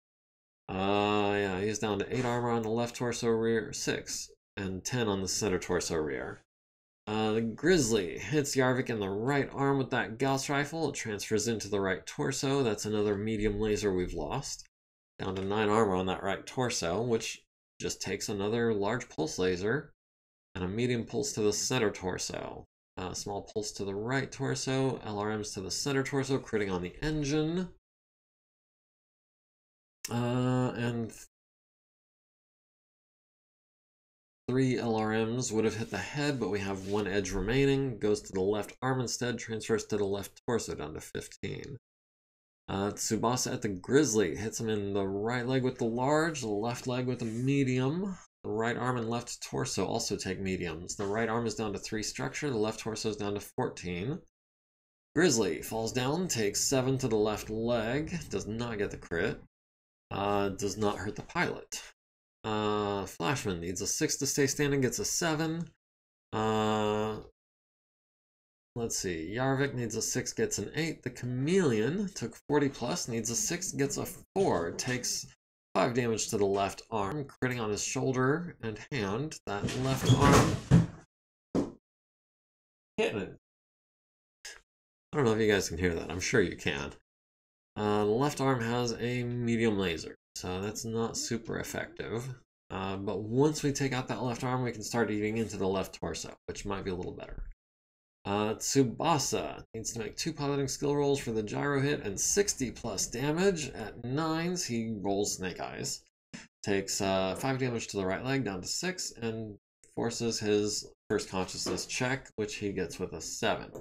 Uh, yeah, he's down to 8 armor on the left torso rear, 6, and 10 on the center torso rear. Uh, the Grizzly hits Yarvik in the right arm with that Gauss rifle. It transfers into the right torso. That's another medium laser we've lost. Down to 9 armor on that right torso, which just takes another large pulse laser and a medium pulse to the center torso. A small pulse to the right torso, LRMs to the center torso, critting on the engine. Uh, and three LRMs would have hit the head, but we have one edge remaining. Goes to the left arm instead, transfers to the left torso down to 15. Uh, Tsubasa at the Grizzly hits him in the right leg with the large, the left leg with the medium. The right arm and left torso also take mediums. The right arm is down to 3 structure, the left torso is down to 14. Grizzly falls down, takes 7 to the left leg, does not get the crit. Uh, does not hurt the pilot. Uh, Flashman needs a 6 to stay standing, gets a 7. Uh, let's see. Yarvik needs a 6, gets an 8. The Chameleon took 40 plus, needs a 6, gets a 4. Takes 5 damage to the left arm, critting on his shoulder and hand. That left arm hitting it. I don't know if you guys can hear that. I'm sure you can. Uh, the left arm has a medium laser, so that's not super effective. Uh, but once we take out that left arm, we can start eating into the left torso, which might be a little better. Uh, Tsubasa needs to make two piloting skill rolls for the gyro hit and 60 plus damage. At 9s, he rolls Snake Eyes. Takes uh, 5 damage to the right leg, down to 6, and forces his first consciousness check, which he gets with a 7.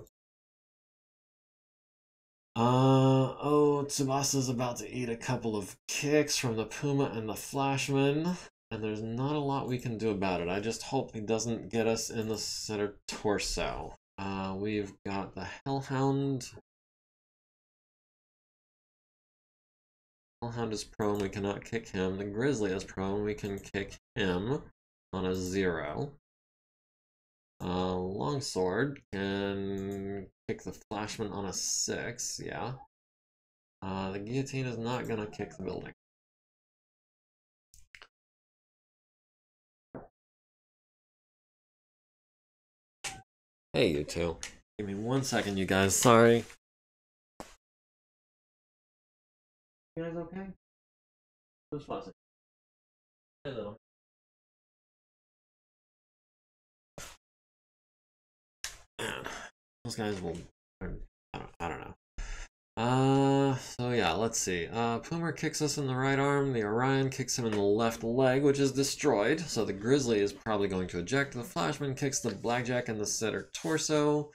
Uh, oh, Tsubasa's about to eat a couple of kicks from the Puma and the Flashman, and there's not a lot we can do about it. I just hope he doesn't get us in the center torso. Uh, we've got the Hellhound. Hellhound is prone, we cannot kick him. The Grizzly is prone, we can kick him on a zero. Uh, Longsword can kick the Flashman on a six, yeah. Uh, the Guillotine is not gonna kick the building. Hey, you two. Give me one second, you guys. Sorry. You guys okay? Who's fussing? Hello. Man, those guys will. I don't, I don't know. Uh, so yeah, let's see. Uh, Puma kicks us in the right arm. The Orion kicks him in the left leg, which is destroyed. So the Grizzly is probably going to eject. The Flashman kicks the Blackjack in the center torso.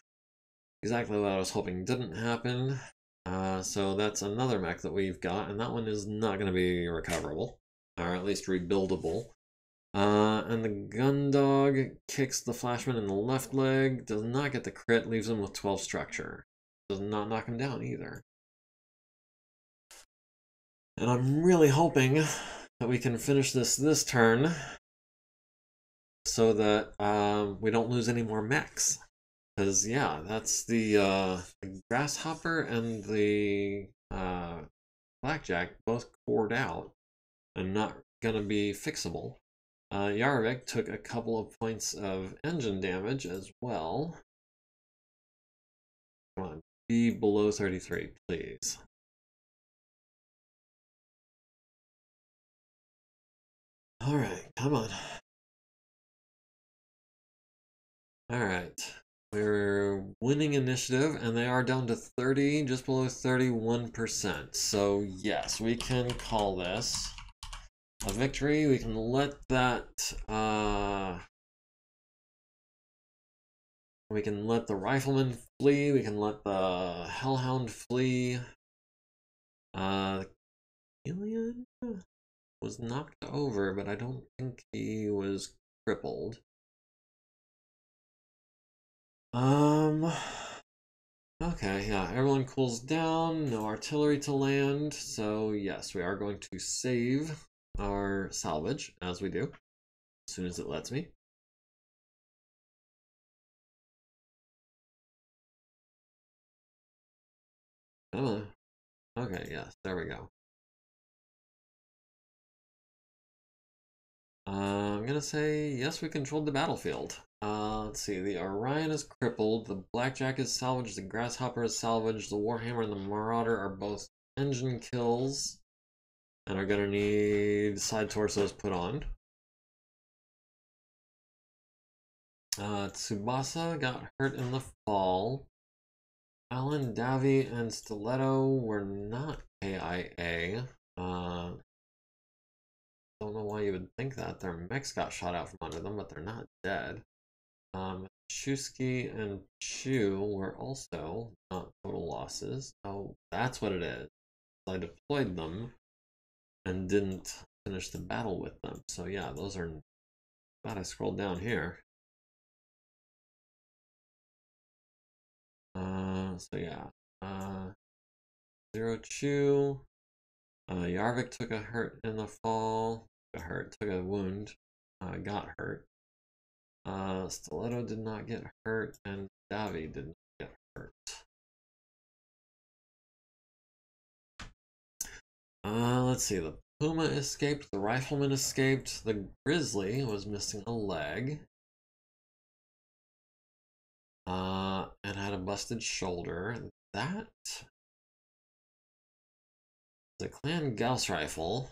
Exactly what I was hoping didn't happen. Uh, so that's another mech that we've got, and that one is not going to be recoverable, or at least rebuildable. Uh, and the Gundog kicks the Flashman in the left leg, does not get the crit, leaves him with 12 structure. Does not knock him down either. And I'm really hoping that we can finish this this turn so that um, we don't lose any more mechs. Because, yeah, that's the, uh, the Grasshopper and the uh, Blackjack both cored out and not going to be fixable. Uh, Yarvik took a couple of points of engine damage as well. Come on, be below 33, please. All right, come on. All right, we're winning initiative, and they are down to 30, just below 31%. So yes, we can call this a victory. We can let that, uh, we can let the rifleman flee. We can let the hellhound flee. Uh? Was knocked over, but I don't think he was crippled. Um. Okay, yeah, everyone cools down, no artillery to land, so yes, we are going to save our salvage, as we do, as soon as it lets me. Oh, okay, yes, there we go. Uh, I'm gonna say yes, we controlled the battlefield. Uh, let's see, the Orion is crippled, the Blackjack is salvaged, the Grasshopper is salvaged, the Warhammer and the Marauder are both engine kills and are gonna need side torsos put on. Uh, Tsubasa got hurt in the fall. Alan, Davi, and Stiletto were not KIA. Uh, don't know why you would think that. Their mechs got shot out from under them, but they're not dead. Um, Chusky and Chu were also not total losses. Oh, that's what it is. I deployed them and didn't finish the battle with them. So yeah, those are... Glad I scrolled down here. Uh, so yeah. Uh, Zero Chu. Uh, Yarvik took a hurt in the fall hurt, took a wound, uh, got hurt. Uh, Stiletto did not get hurt, and Davi did not get hurt. Uh, let's see. The Puma escaped. The Rifleman escaped. The Grizzly was missing a leg. Uh, and had a busted shoulder. That the Clan Gauss rifle.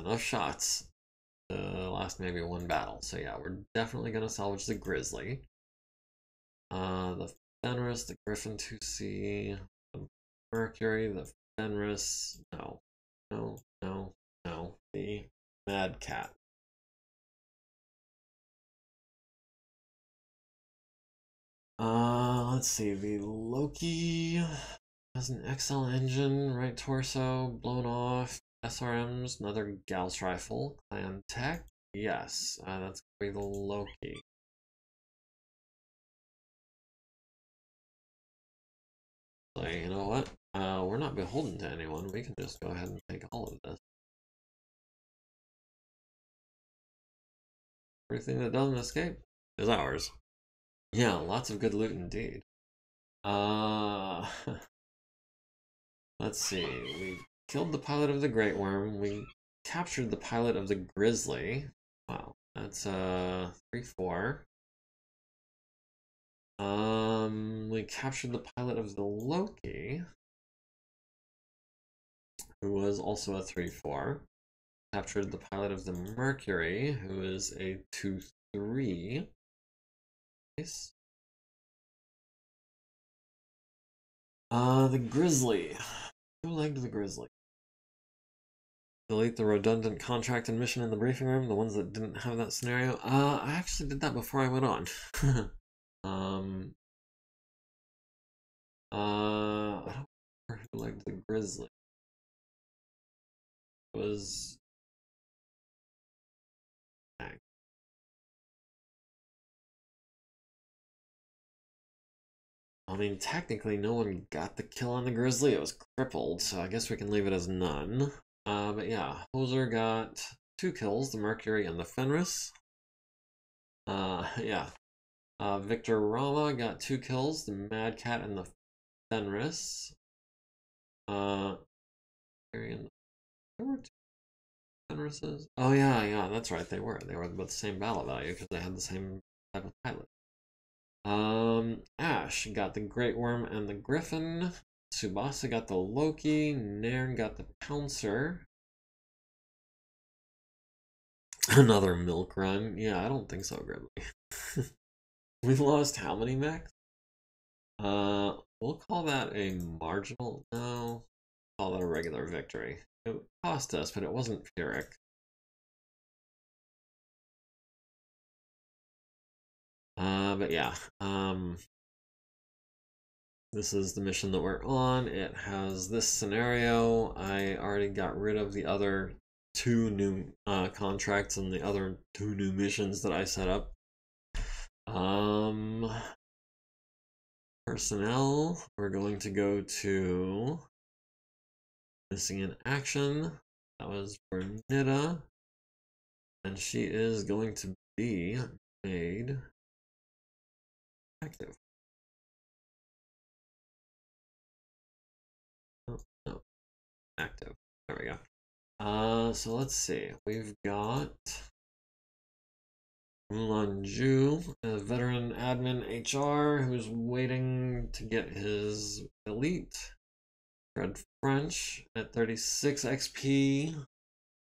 Enough shots to last maybe one battle. So yeah, we're definitely gonna salvage the Grizzly. Uh, the Fenris, the Griffin 2C, the Mercury, the Fenris. No, no, no, no. The Mad Cat. Uh, let's see. The Loki has an XL engine, right torso, blown off. SRMs, another Gauss rifle. Clan Tech. Yes, uh, that's gonna be the Loki. So, you know what? Uh, we're not beholden to anyone. We can just go ahead and take all of this. Everything that doesn't escape is ours. Yeah, lots of good loot indeed. Uh, let's see. We killed the pilot of the Great Worm. We captured the pilot of the Grizzly. Wow, that's uh three four. Um, we captured the pilot of the Loki, who was also a three four. Captured the pilot of the Mercury, who is a two three. Nice. Uh, the Grizzly. Who legged the Grizzly? Delete the redundant contract and mission in the briefing room, the ones that didn't have that scenario. Uh, I actually did that before I went on. um, uh, I don't remember who legged the Grizzly. It was I mean, technically, no one got the kill on the Grizzly. It was crippled, so I guess we can leave it as none. Uh, but yeah, Hoser got two kills, the Mercury and the Fenris. Uh, yeah. Uh, Victor Rama got two kills, the Mad Cat and the Fenris. Uh, there were two Fenrises. Oh yeah, yeah, that's right, they were. They were about the same battle value because they had the same type of pilot. Um, Ash got the Great Worm and the Griffin. Tsubasa got the Loki. Nairn got the Pouncer. Another milk run. Yeah, I don't think so, Gridley. we lost how many mechs? Uh, we'll call that a marginal. No, call that a regular victory. It cost us, but it wasn't Pyrrhic. Uh, but yeah, um, this is the mission that we're on. It has this scenario. I already got rid of the other two new uh, contracts and the other two new missions that I set up. Um, personnel, we're going to go to missing in action. That was for Nita. And she is going to be made active. Active. There we go. Uh, so let's see. We've got Mulan Ju, a veteran admin HR who's waiting to get his elite. Fred French at 36 XP.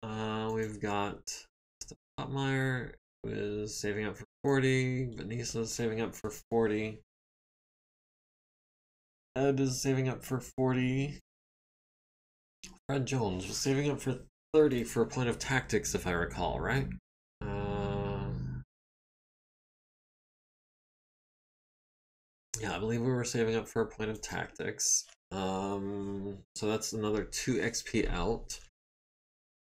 Uh, we've got Potmeyer who is saving up for 40. Vanessa is saving up for 40. Ed is saving up for 40. Fred Jones was saving up for 30 for a point of tactics, if I recall, right? Uh, yeah, I believe we were saving up for a point of tactics. Um, so that's another 2 XP out.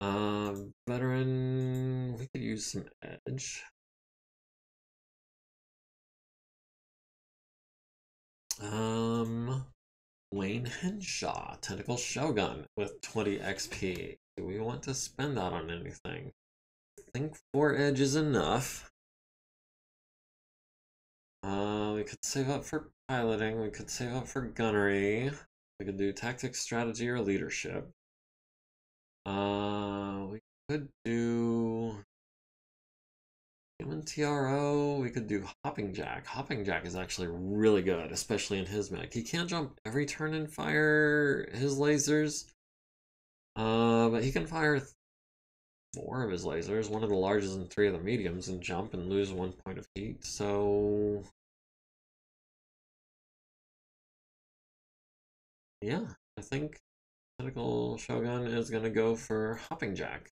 Um, veteran, we could use some edge. Um, Wayne Henshaw, Tentacle Shogun with 20 XP. Do we want to spend that on anything? I think 4 edge is enough. Uh, we could save up for piloting. We could save up for gunnery. We could do tactics, strategy, or leadership. Uh, we could do human TRO. We could do hopping jack. Hopping jack is actually really good, especially in his mech. He can't jump every turn and fire his lasers. Uh, but he can fire four of his lasers, one of the largest and three of the mediums, and jump and lose one point of heat. So, yeah, I think Tentacle Shogun is gonna go for Hopping Jack.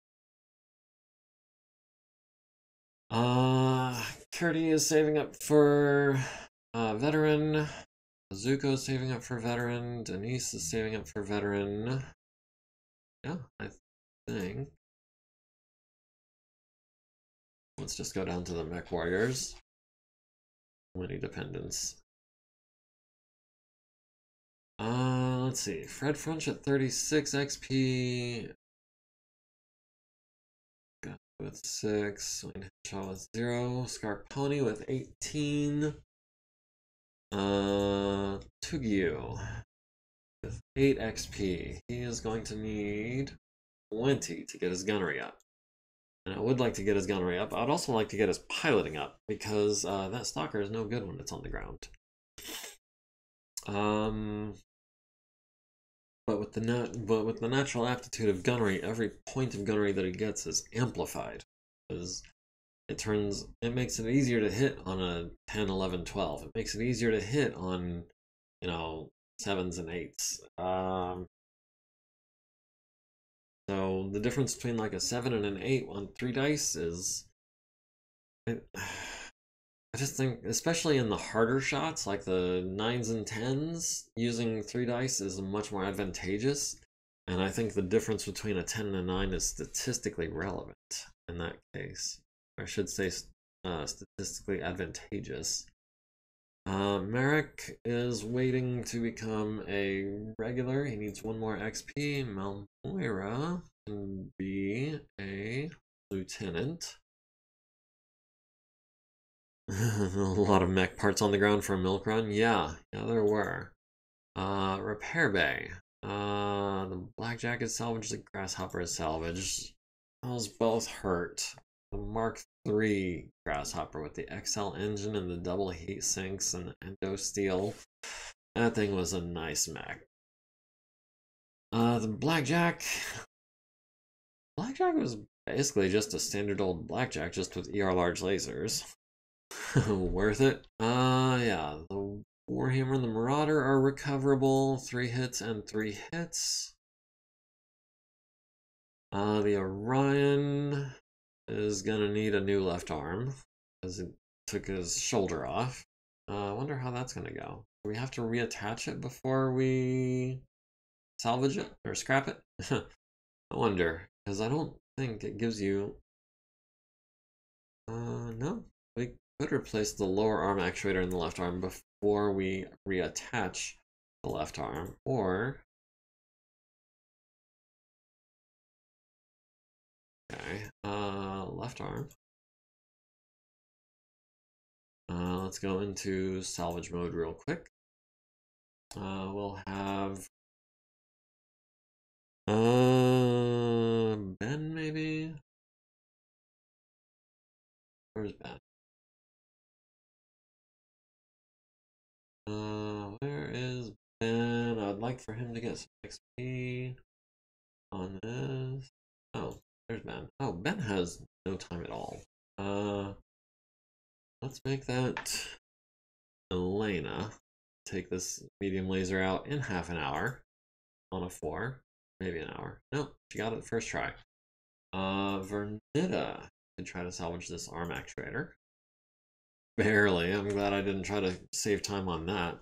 Uh, Curdy is saving up for uh, Veteran. Zuko is saving up for Veteran. Denise is saving up for Veteran. Yeah, I think. Let's just go down to the mech warriors. Many dependents. Uh, let's see. Fred French at 36 XP. With 6. Wayne Henshaw with 0. Scarponi with 18. Uh, Tugio with 8 XP. He is going to need 20 to get his gunnery up. And I would like to get his gunnery up. I'd also like to get his piloting up because uh, that stalker is no good when it's on the ground. Um, but with the nat- but with the natural aptitude of gunnery, every point of gunnery that he gets is amplified. Because it turns it makes it easier to hit on a 10, 11, 12. It makes it easier to hit on, you know, sevens and eights. Um, so the difference between like a 7 and an 8 on 3 dice is... It, I just think, especially in the harder shots, like the 9s and 10s, using 3 dice is much more advantageous. And I think the difference between a 10 and a 9 is statistically relevant in that case. I should say uh, statistically advantageous. Uh, Merrick is waiting to become a regular. He needs one more XP. Malmoira can be a lieutenant. a lot of mech parts on the ground for a milk run. Yeah, yeah, there were. Uh, repair bay. Uh, the blackjack is salvaged. The grasshopper is salvaged. Those both hurt. The Mark III grasshopper with the XL engine and the double heat sinks and endo steel. That thing was a nice mech. Uh, the blackjack. Blackjack was basically just a standard old blackjack, just with ER large lasers. Worth it? Uh, yeah. The Warhammer and the Marauder are recoverable. Three hits and three hits. Uh, the Orion is gonna need a new left arm because it took his shoulder off. Uh, I wonder how that's gonna go. Do we have to reattach it before we salvage it or scrap it? I wonder because I don't think it gives you. Uh, no, we could replace the lower arm actuator in the left arm before we reattach the left arm, or Okay, uh, left arm. Uh, let's go into salvage mode real quick. Uh, we'll have uh, Ben maybe. Where's Ben? Uh, where is Ben? I'd like for him to get some XP on this. Oh, there's Ben. Oh, Ben has no time at all. Uh, let's make that Elena. Take this medium laser out in half an hour on a four, maybe an hour. No, she got it first try. Uh, Vernitte could try to salvage this arm actuator. Barely. I'm glad I didn't try to save time on that.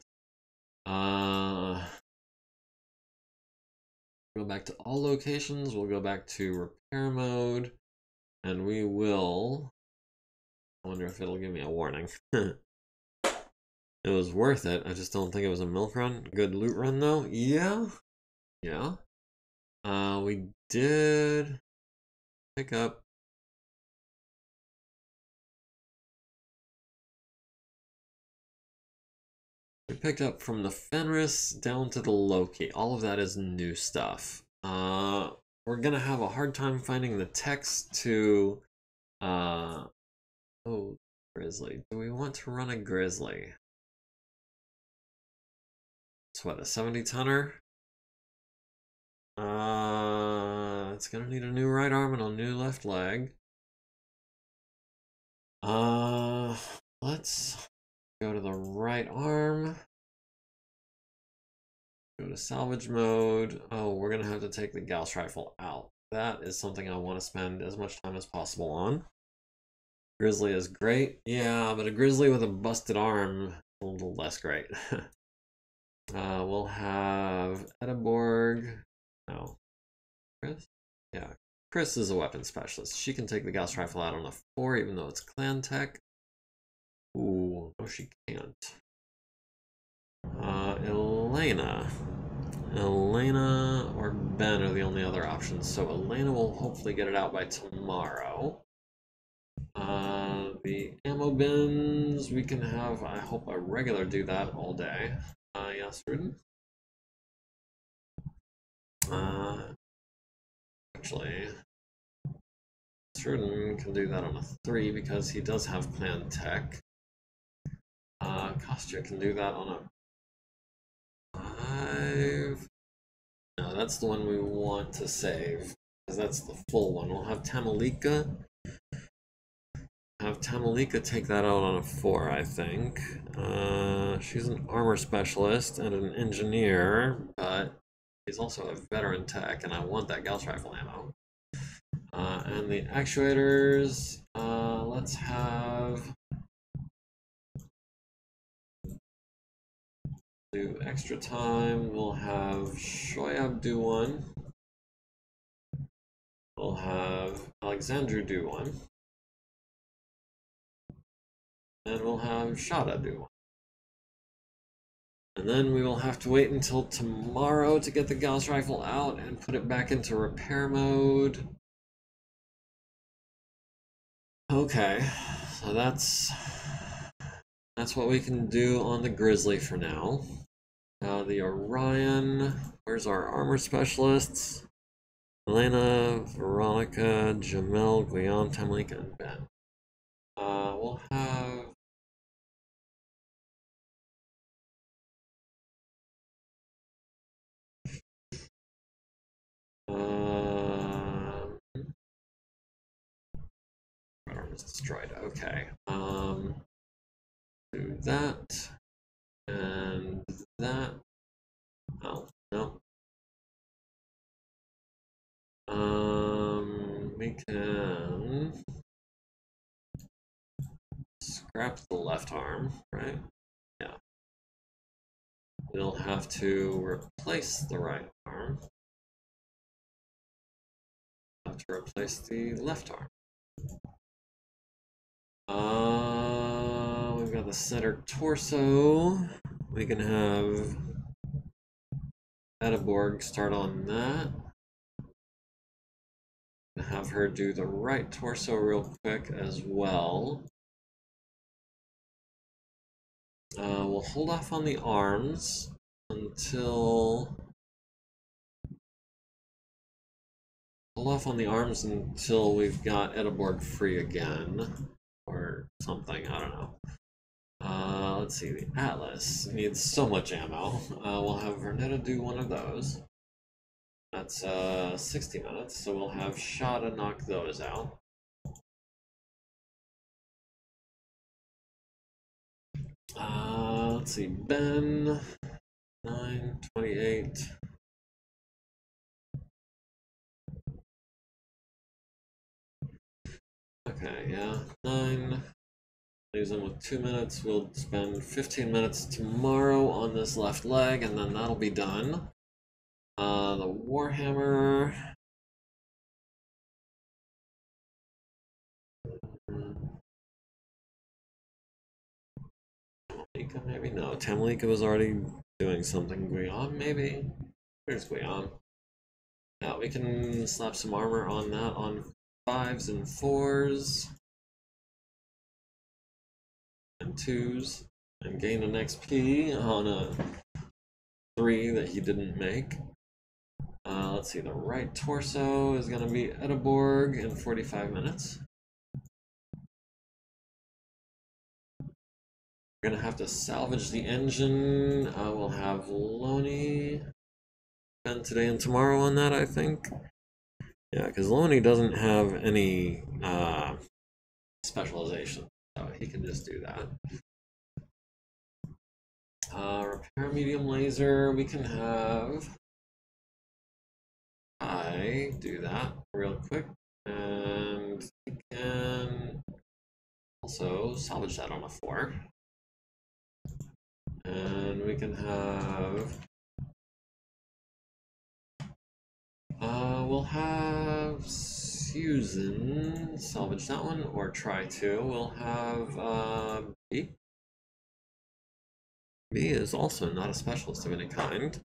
Uh, go back to all locations. We'll go back to repair mode. And we will... I wonder if it'll give me a warning. it was worth it. I just don't think it was a milk run. Good loot run, though. Yeah. Yeah. Uh, we did pick up We picked up from the Fenris down to the Loki. All of that is new stuff. Uh, we're gonna have a hard time finding the text to uh oh grizzly. Do we want to run a grizzly? It's what a 70 tonner? Uh it's gonna need a new right arm and a new left leg. Uh let's go to the right arm. Go to salvage mode. Oh, we're gonna have to take the Gauss rifle out. That is something I want to spend as much time as possible on. Grizzly is great. Yeah, but a grizzly with a busted arm, a little less great. uh, we'll have Edeborg. No. Chris? Yeah. Chris is a weapon specialist. She can take the Gauss rifle out on a 4, even though it's clan tech. Ooh, no she can't. Uh, Elena. Elena or Ben are the only other options. So Elena will hopefully get it out by tomorrow. Uh, the ammo bins, we can have, I hope, a regular do that all day. Uh, yes, Rudin? Uh, actually, Rudin can do that on a 3 because he does have clan tech. Uh, Kostya can do that on a five. No, that's the one we want to save. Because that's the full one. We'll have Tamalika. Have Tamalika take that out on a four, I think. Uh, she's an armor specialist and an engineer, but she's also a veteran tech, and I want that Gauss rifle ammo. Uh, and the actuators, uh, let's have do extra time. We'll have Shoyab do one. We'll have Alexandru do one. And we'll have Shada do one. And then we will have to wait until tomorrow to get the Gauss rifle out and put it back into repair mode. Okay, so that's that's what we can do on the Grizzly for now. Uh, the Orion. Where's our armor specialists? Elena, Veronica, Jamel, Guion, Tamalika, and Ben. Uh, we'll have. Um, armor is destroyed. Okay. Um, do that and that. Oh, no. Um, we can scrap the left arm, right? Yeah. We'll have to replace the right arm. Have to replace the left arm. Got the center torso. We can have Edeborg start on that. Have her do the right torso real quick as well. Uh, we'll hold off on the arms until hold off on the arms until we've got Edeborg free again or something. I don't know. Uh, let's see, the Atlas needs so much ammo. Uh, we'll have Vernitte do one of those. That's uh, 60 minutes, so we'll have Shada knock those out. Uh, let's see, Ben, 9, 28. Okay, yeah, 9. Leaves them with 2 minutes. We'll spend 15 minutes tomorrow on this left leg, and then that'll be done. Uh, the Warhammer. Tamalika, maybe? No, Tamalika was already doing something. Guion, maybe? Where's Guion? Yeah, we can slap some armor on that on fives and fours. And twos. and gain an XP on a three that he didn't make. Uh, let's see, the right torso is going to be Edeborg in 45 minutes. We're going to have to salvage the engine. Uh, we'll have Loni spend today and tomorrow on that, I think. Yeah, because Loni doesn't have any uh, specialization, so he can just do that. Uh, repair medium laser, we can have I do that real quick, and we can also salvage that on a four. And we can have uh, we'll have Susan salvage that one or try to. We'll have uh, B. B is also not a specialist of any kind.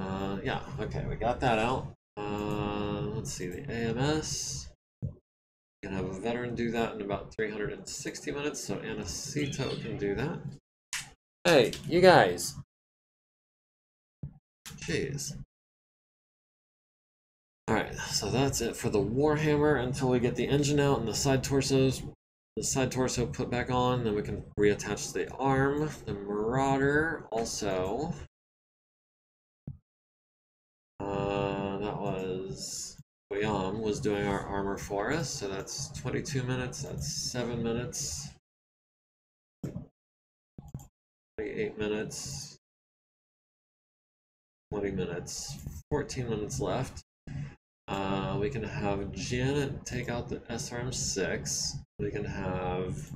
Uh, yeah, okay, we got that out. Uh, let's see, the AMS. Can have a veteran do that in about 360 minutes, so Anacito can do that. Hey, you guys. Jeez. Alright, so that's it for the Warhammer until we get the engine out and the side torsos. The side torso put back on, then we can reattach the arm. The Marauder also uh, that was Guillaume was doing our armor for us, so that's 22 minutes, that's 7 minutes, 28 minutes, 20 minutes, 14 minutes left. Uh, we can have Janet take out the SRM6. We can have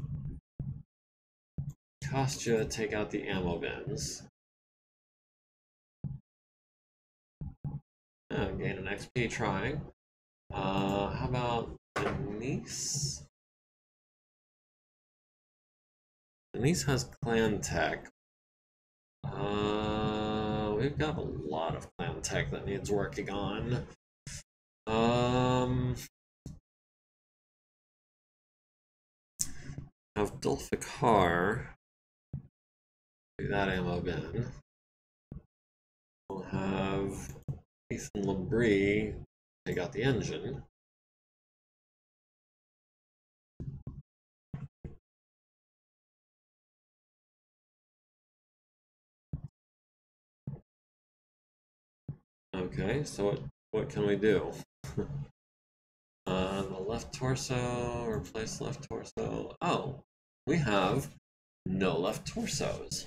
Kostya take out the ammo bins. Uh, gain an XP trying. Uh, how about Denise? Denise has clan tech. Uh, we've got a lot of clan tech that needs working on. Um, have Dulfikar do that ammo bin. We'll have Ethan Labrie take out the engine. Okay, so what, what can we do? uh, the left torso, replace left torso. Oh, we have no left torsos.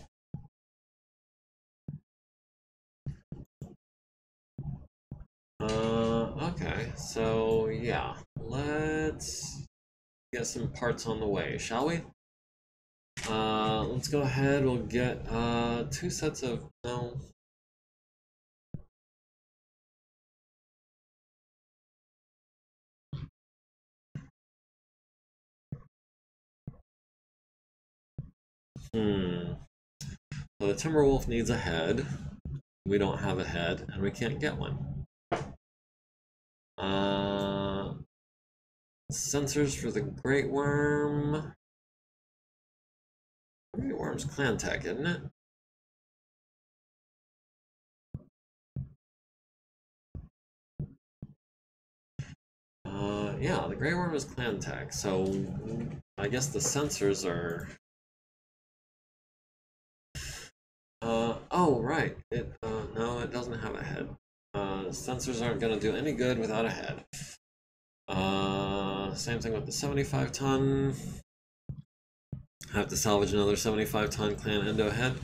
Uh, okay, so yeah, let's get some parts on the way, shall we? Uh, let's go ahead, we'll get, uh, two sets of, no. Hmm. So the Timberwolf needs a head. We don't have a head, and we can't get one. Uh, sensors for the Great Worm. Great Worm's clan tech, isn't it? Uh, yeah, the Grey Worm is clan tech, so I guess the sensors are. Uh, oh, right. It, uh, no, it doesn't have a head. Uh, sensors aren't going to do any good without a head. Uh, same thing with the 75 ton. Have to salvage another 75 ton clan endo head.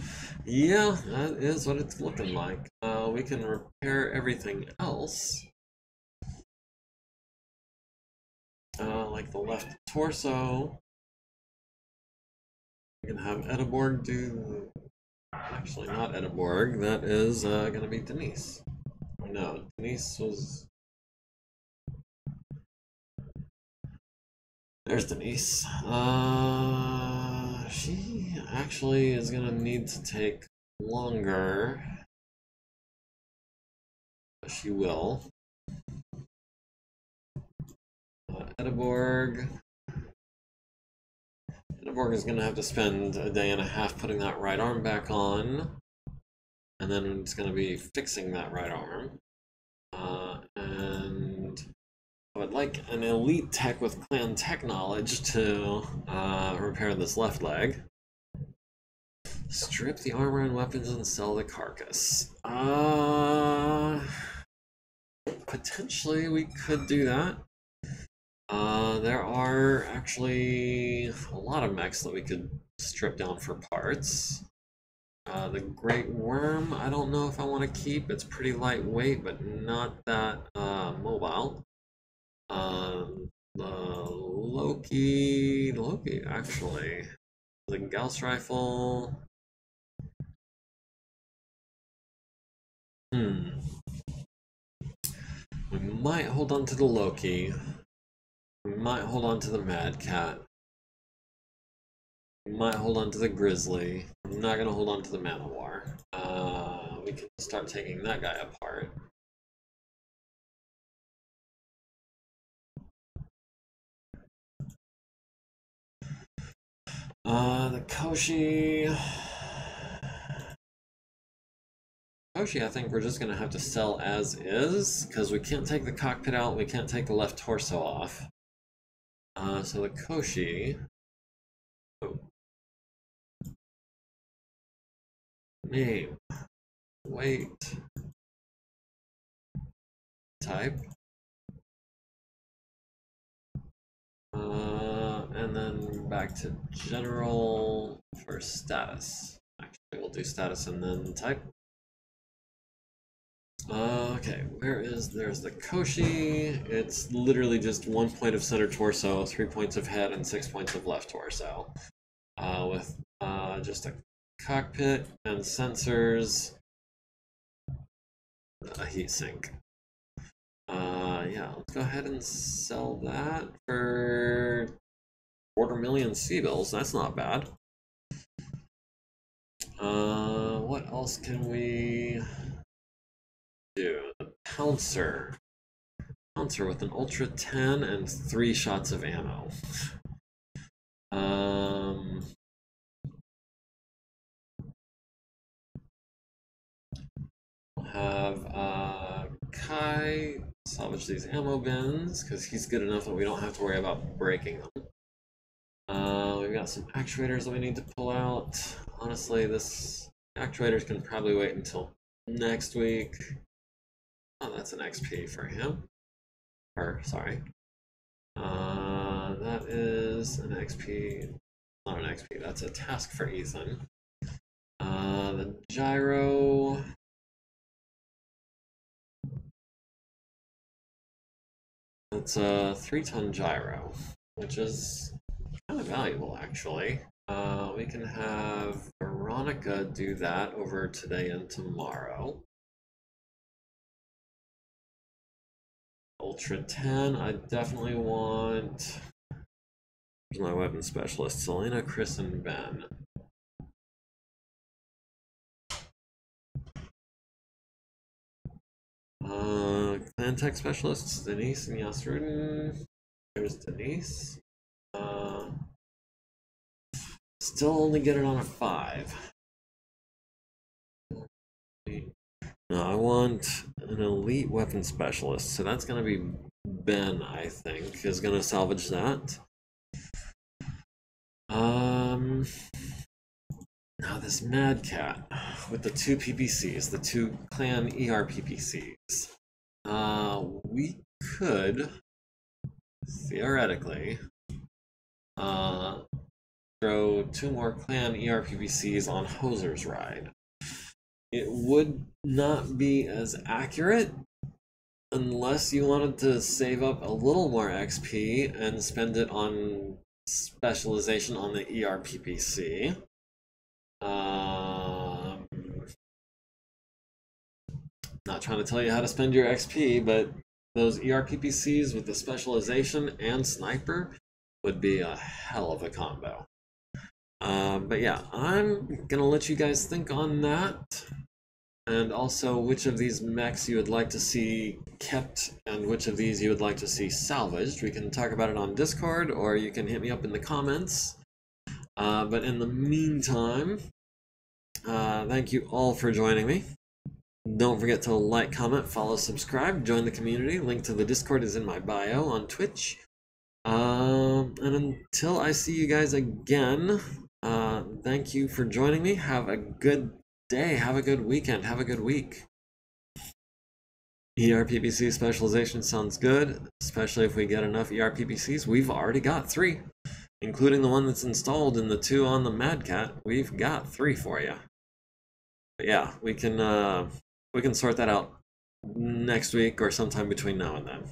Yeah, that is what it's looking like. Uh, we can repair everything else. Uh, like the left torso. We can have Edeborg do... Actually, not Edeborg. That is uh, going to be Denise. No, Denise was. There's Denise. Uh, she actually is gonna need to take longer. But she will. Uh, Edeborg Hindenburg is going to have to spend a day and a half putting that right arm back on. And then it's going to be fixing that right arm. Uh, and I would like an elite tech with clan tech knowledge to uh, repair this left leg. Strip the armor and weapons and sell the carcass. Uh, potentially we could do that. Uh, there are actually a lot of mechs that we could strip down for parts. Uh, the Great Worm, I don't know if I want to keep. It's pretty lightweight, but not that uh, mobile. Um, the Loki, Loki actually, the Gauss rifle. Hmm. We might hold on to the Loki. Might hold on to the Mad Cat. Might hold on to the Grizzly. I'm not going to hold on to the Manowar. Uh, we can start taking that guy apart. Uh, the Koshi... Koshi, I think we're just going to have to sell as is, because we can't take the cockpit out, we can't take the left torso off. Uh, so the Koshi... Oh. Name. Weight. Type. Uh, and then back to general for status. Actually, we'll do status and then type. Okay, where is, there's the Koshi. It's literally just one point of center torso, three points of head, and six points of left torso. Uh, with uh, just a cockpit and sensors, a heatsink. Uh, yeah, let's go ahead and sell that for quarter million C-bills. That's not bad. Uh, what else can we do? The Pouncer. Pouncer with an Ultra 10 and three shots of ammo. Um, have uh, Kai salvage these ammo bins because he's good enough that we don't have to worry about breaking them. Uh, we've got some actuators that we need to pull out. Honestly, this actuators can probably wait until next week. Oh, that's an XP for him. Or, sorry. Uh, that is an XP. Not an XP, that's a task for Ethan. Uh, the gyro. It's a three ton gyro, which is kind of valuable actually. Uh, we can have Veronica do that over today and tomorrow. Ultra 10, I definitely want. My weapon specialist Selena, Chris, and Ben. Uh, clan tech specialists, Denise and Yasrudin. There's Denise. Uh, still only get it on a five. No, I want an elite weapon specialist, so that's gonna be Ben, I think, is gonna salvage that. Um, now this Mad Cat with the two PPCs, the two clan ER PPCs. Uh, we could theoretically uh, throw two more clan ER PPCs on Hoser's ride. It would not be as accurate unless you wanted to save up a little more XP and spend it on specialization on the ERPPC. Um, not trying to tell you how to spend your XP, but those ERPPCs with the specialization and sniper would be a hell of a combo. Uh, but yeah, I'm gonna let you guys think on that. And also which of these mechs you would like to see kept and which of these you would like to see salvaged. We can talk about it on Discord or you can hit me up in the comments. Uh, but in the meantime, uh, thank you all for joining me. Don't forget to like, comment, follow, subscribe, join the community. Link to the Discord is in my bio on Twitch. Um, and until I see you guys again, uh, thank you for joining me. Have a good day. Have a good weekend. Have a good week. ERPPC specialization sounds good, especially if we get enough ERPPCs. We've already got three, including the one that's installed in the two on the Mad Cat. We've got three for you. But yeah, we can uh, we can sort that out next week or sometime between now and then.